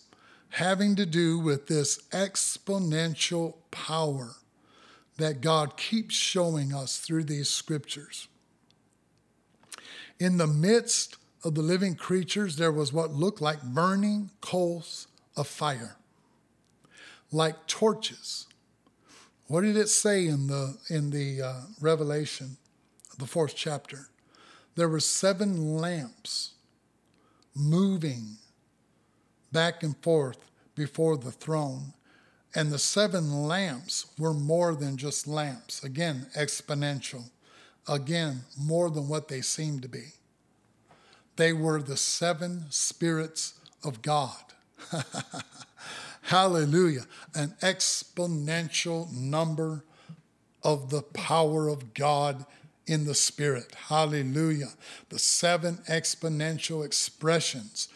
having to do with this exponential power that God keeps showing us through these scriptures. In the midst of the living creatures, there was what looked like burning coals of fire, like torches. What did it say in the in the uh, Revelation, the fourth chapter? There were seven lamps moving back and forth before the throne. And the seven lamps were more than just lamps. Again, exponential. Again, more than what they seemed to be. They were the seven spirits of God. Hallelujah. An exponential number of the power of God in the Spirit. Hallelujah. The seven exponential expressions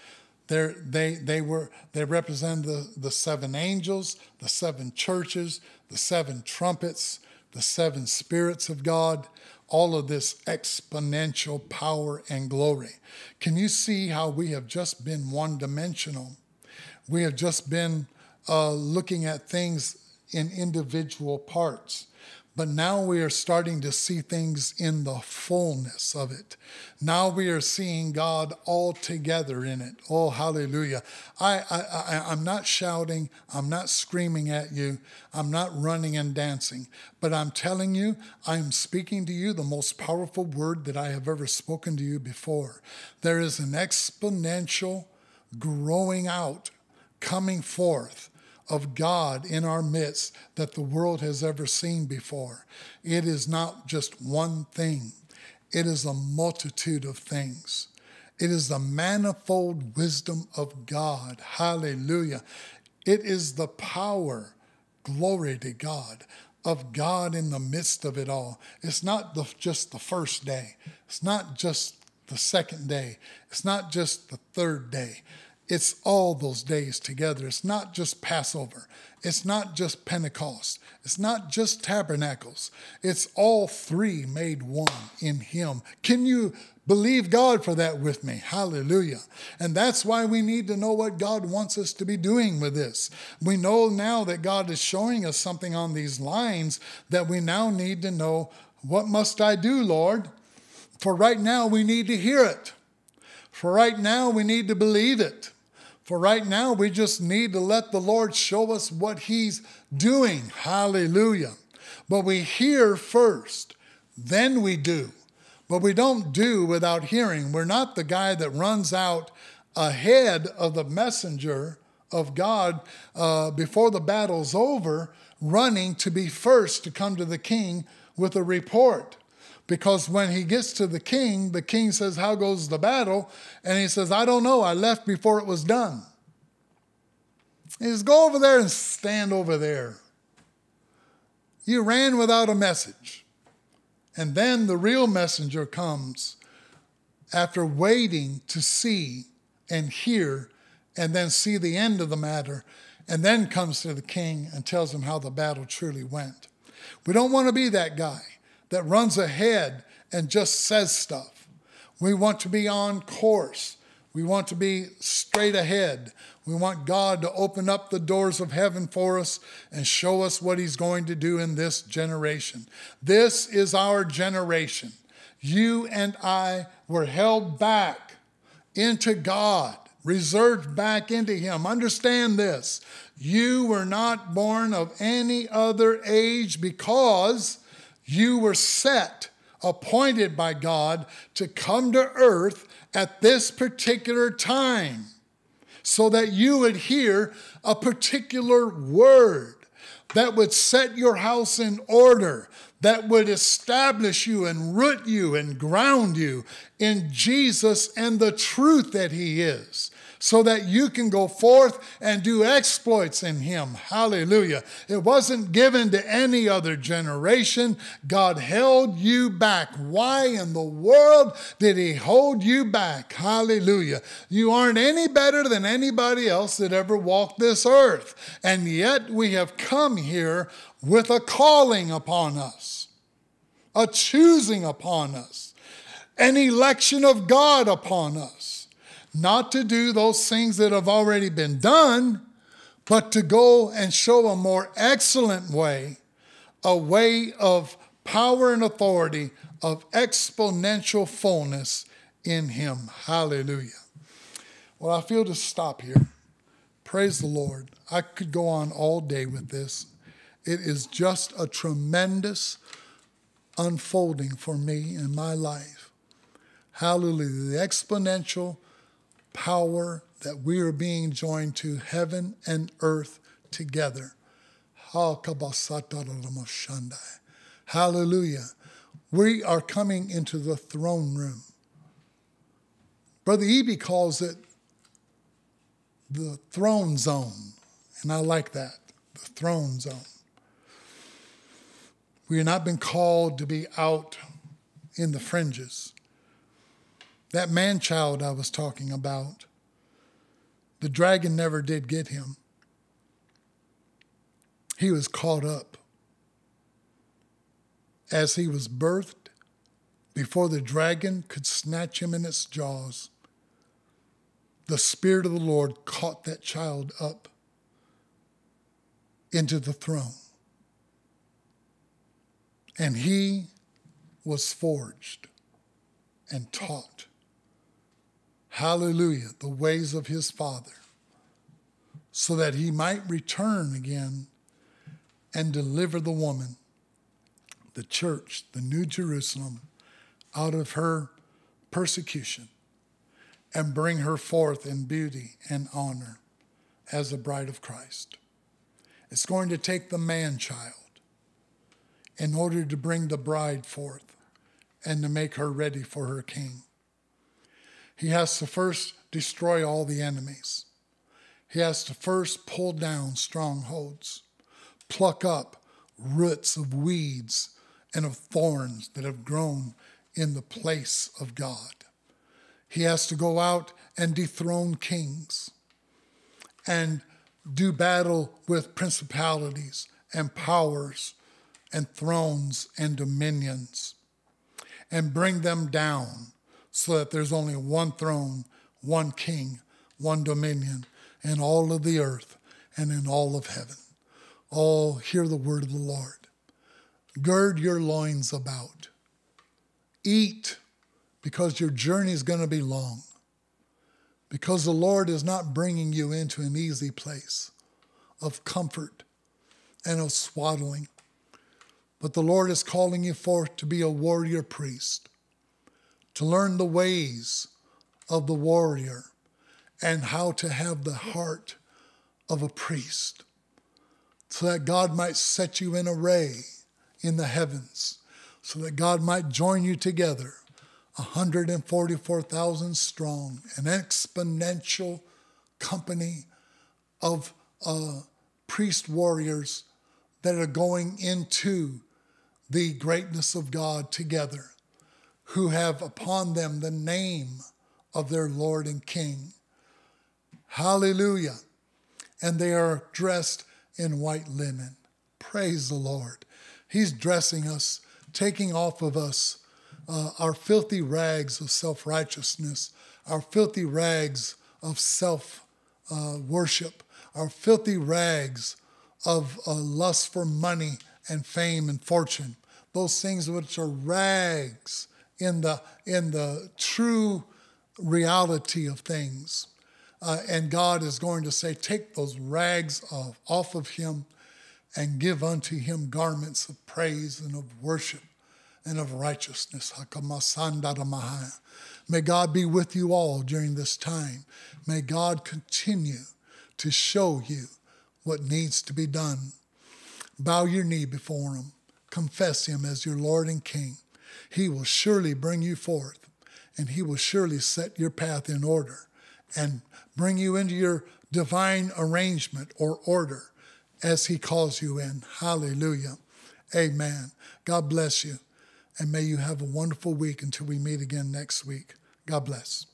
they're, they, they, were, they represent the, the seven angels, the seven churches, the seven trumpets, the seven spirits of God, all of this exponential power and glory. Can you see how we have just been one dimensional? We have just been uh, looking at things in individual parts. But now we are starting to see things in the fullness of it. Now we are seeing God all together in it. Oh, hallelujah. I, I, I, I'm not shouting, I'm not screaming at you, I'm not running and dancing, but I'm telling you, I'm speaking to you the most powerful word that I have ever spoken to you before. There is an exponential growing out, coming forth of God in our midst that the world has ever seen before. It is not just one thing, it is a multitude of things. It is the manifold wisdom of God. Hallelujah. It is the power, glory to God, of God in the midst of it all. It's not the, just the first day, it's not just the second day, it's not just the third day. It's all those days together. It's not just Passover. It's not just Pentecost. It's not just tabernacles. It's all three made one in Him. Can you believe God for that with me? Hallelujah. And that's why we need to know what God wants us to be doing with this. We know now that God is showing us something on these lines that we now need to know what must I do, Lord? For right now, we need to hear it. For right now, we need to believe it. For right now, we just need to let the Lord show us what He's doing. Hallelujah. But we hear first, then we do. But we don't do without hearing. We're not the guy that runs out ahead of the messenger of God uh, before the battle's over, running to be first to come to the king with a report. Because when he gets to the king, the king says, How goes the battle? And he says, I don't know. I left before it was done. He says, Go over there and stand over there. You ran without a message. And then the real messenger comes after waiting to see and hear and then see the end of the matter, and then comes to the king and tells him how the battle truly went. We don't want to be that guy that runs ahead and just says stuff. We want to be on course. We want to be straight ahead. We want God to open up the doors of heaven for us and show us what He's going to do in this generation. This is our generation. You and I were held back into God, reserved back into Him. Understand this you were not born of any other age because you were set, appointed by God to come to earth at this particular time so that you would hear a particular word that would set your house in order, that would establish you and root you and ground you in Jesus and the truth that He is so that you can go forth and do exploits in Him. Hallelujah. It wasn't given to any other generation. God held you back. Why in the world did He hold you back? Hallelujah. You aren't any better than anybody else that ever walked this earth. And yet we have come here with a calling upon us, a choosing upon us, an election of God upon us not to do those things that have already been done, but to go and show a more excellent way, a way of power and authority, of exponential fullness in Him. Hallelujah. Well, I feel to stop here. Praise the Lord. I could go on all day with this. It is just a tremendous unfolding for me in my life. Hallelujah. The exponential power that we are being joined to heaven and earth together. Hallelujah. We are coming into the throne room. Brother Eby calls it the throne zone, and I like that, the throne zone. We have not been called to be out in the fringes. That man child I was talking about, the dragon never did get him. He was caught up. As he was birthed, before the dragon could snatch him in its jaws, the Spirit of the Lord caught that child up into the throne. And he was forged and taught hallelujah, the ways of his Father, so that he might return again and deliver the woman, the church, the New Jerusalem, out of her persecution and bring her forth in beauty and honor as a bride of Christ. It's going to take the man child in order to bring the bride forth and to make her ready for her king. He has to first destroy all the enemies. He has to first pull down strongholds, pluck up roots of weeds and of thorns that have grown in the place of God. He has to go out and dethrone kings and do battle with principalities and powers and thrones and dominions and bring them down so that there's only one throne, one king, one dominion in all of the earth and in all of heaven. Oh, hear the word of the Lord. Gird your loins about. Eat because your journey is going to be long. Because the Lord is not bringing you into an easy place of comfort and of swaddling. But the Lord is calling you forth to be a warrior priest to learn the ways of the warrior and how to have the heart of a priest so that God might set you in array in the heavens, so that God might join you together, 144,000 strong, an exponential company of uh, priest warriors that are going into the greatness of God together who have upon them the name of their Lord and King. Hallelujah. And they are dressed in white linen. Praise the Lord. He's dressing us, taking off of us uh, our filthy rags of self righteousness, our filthy rags of self uh, worship, our filthy rags of uh, lust for money and fame and fortune, those things which are rags in the, in the true reality of things. Uh, and God is going to say, Take those rags of, off of him and give unto him garments of praise and of worship and of righteousness. May God be with you all during this time. May God continue to show you what needs to be done. Bow your knee before him. Confess him as your Lord and King. He will surely bring you forth and he will surely set your path in order and bring you into your divine arrangement or order as he calls you in. Hallelujah. Amen. God bless you. And may you have a wonderful week until we meet again next week. God bless.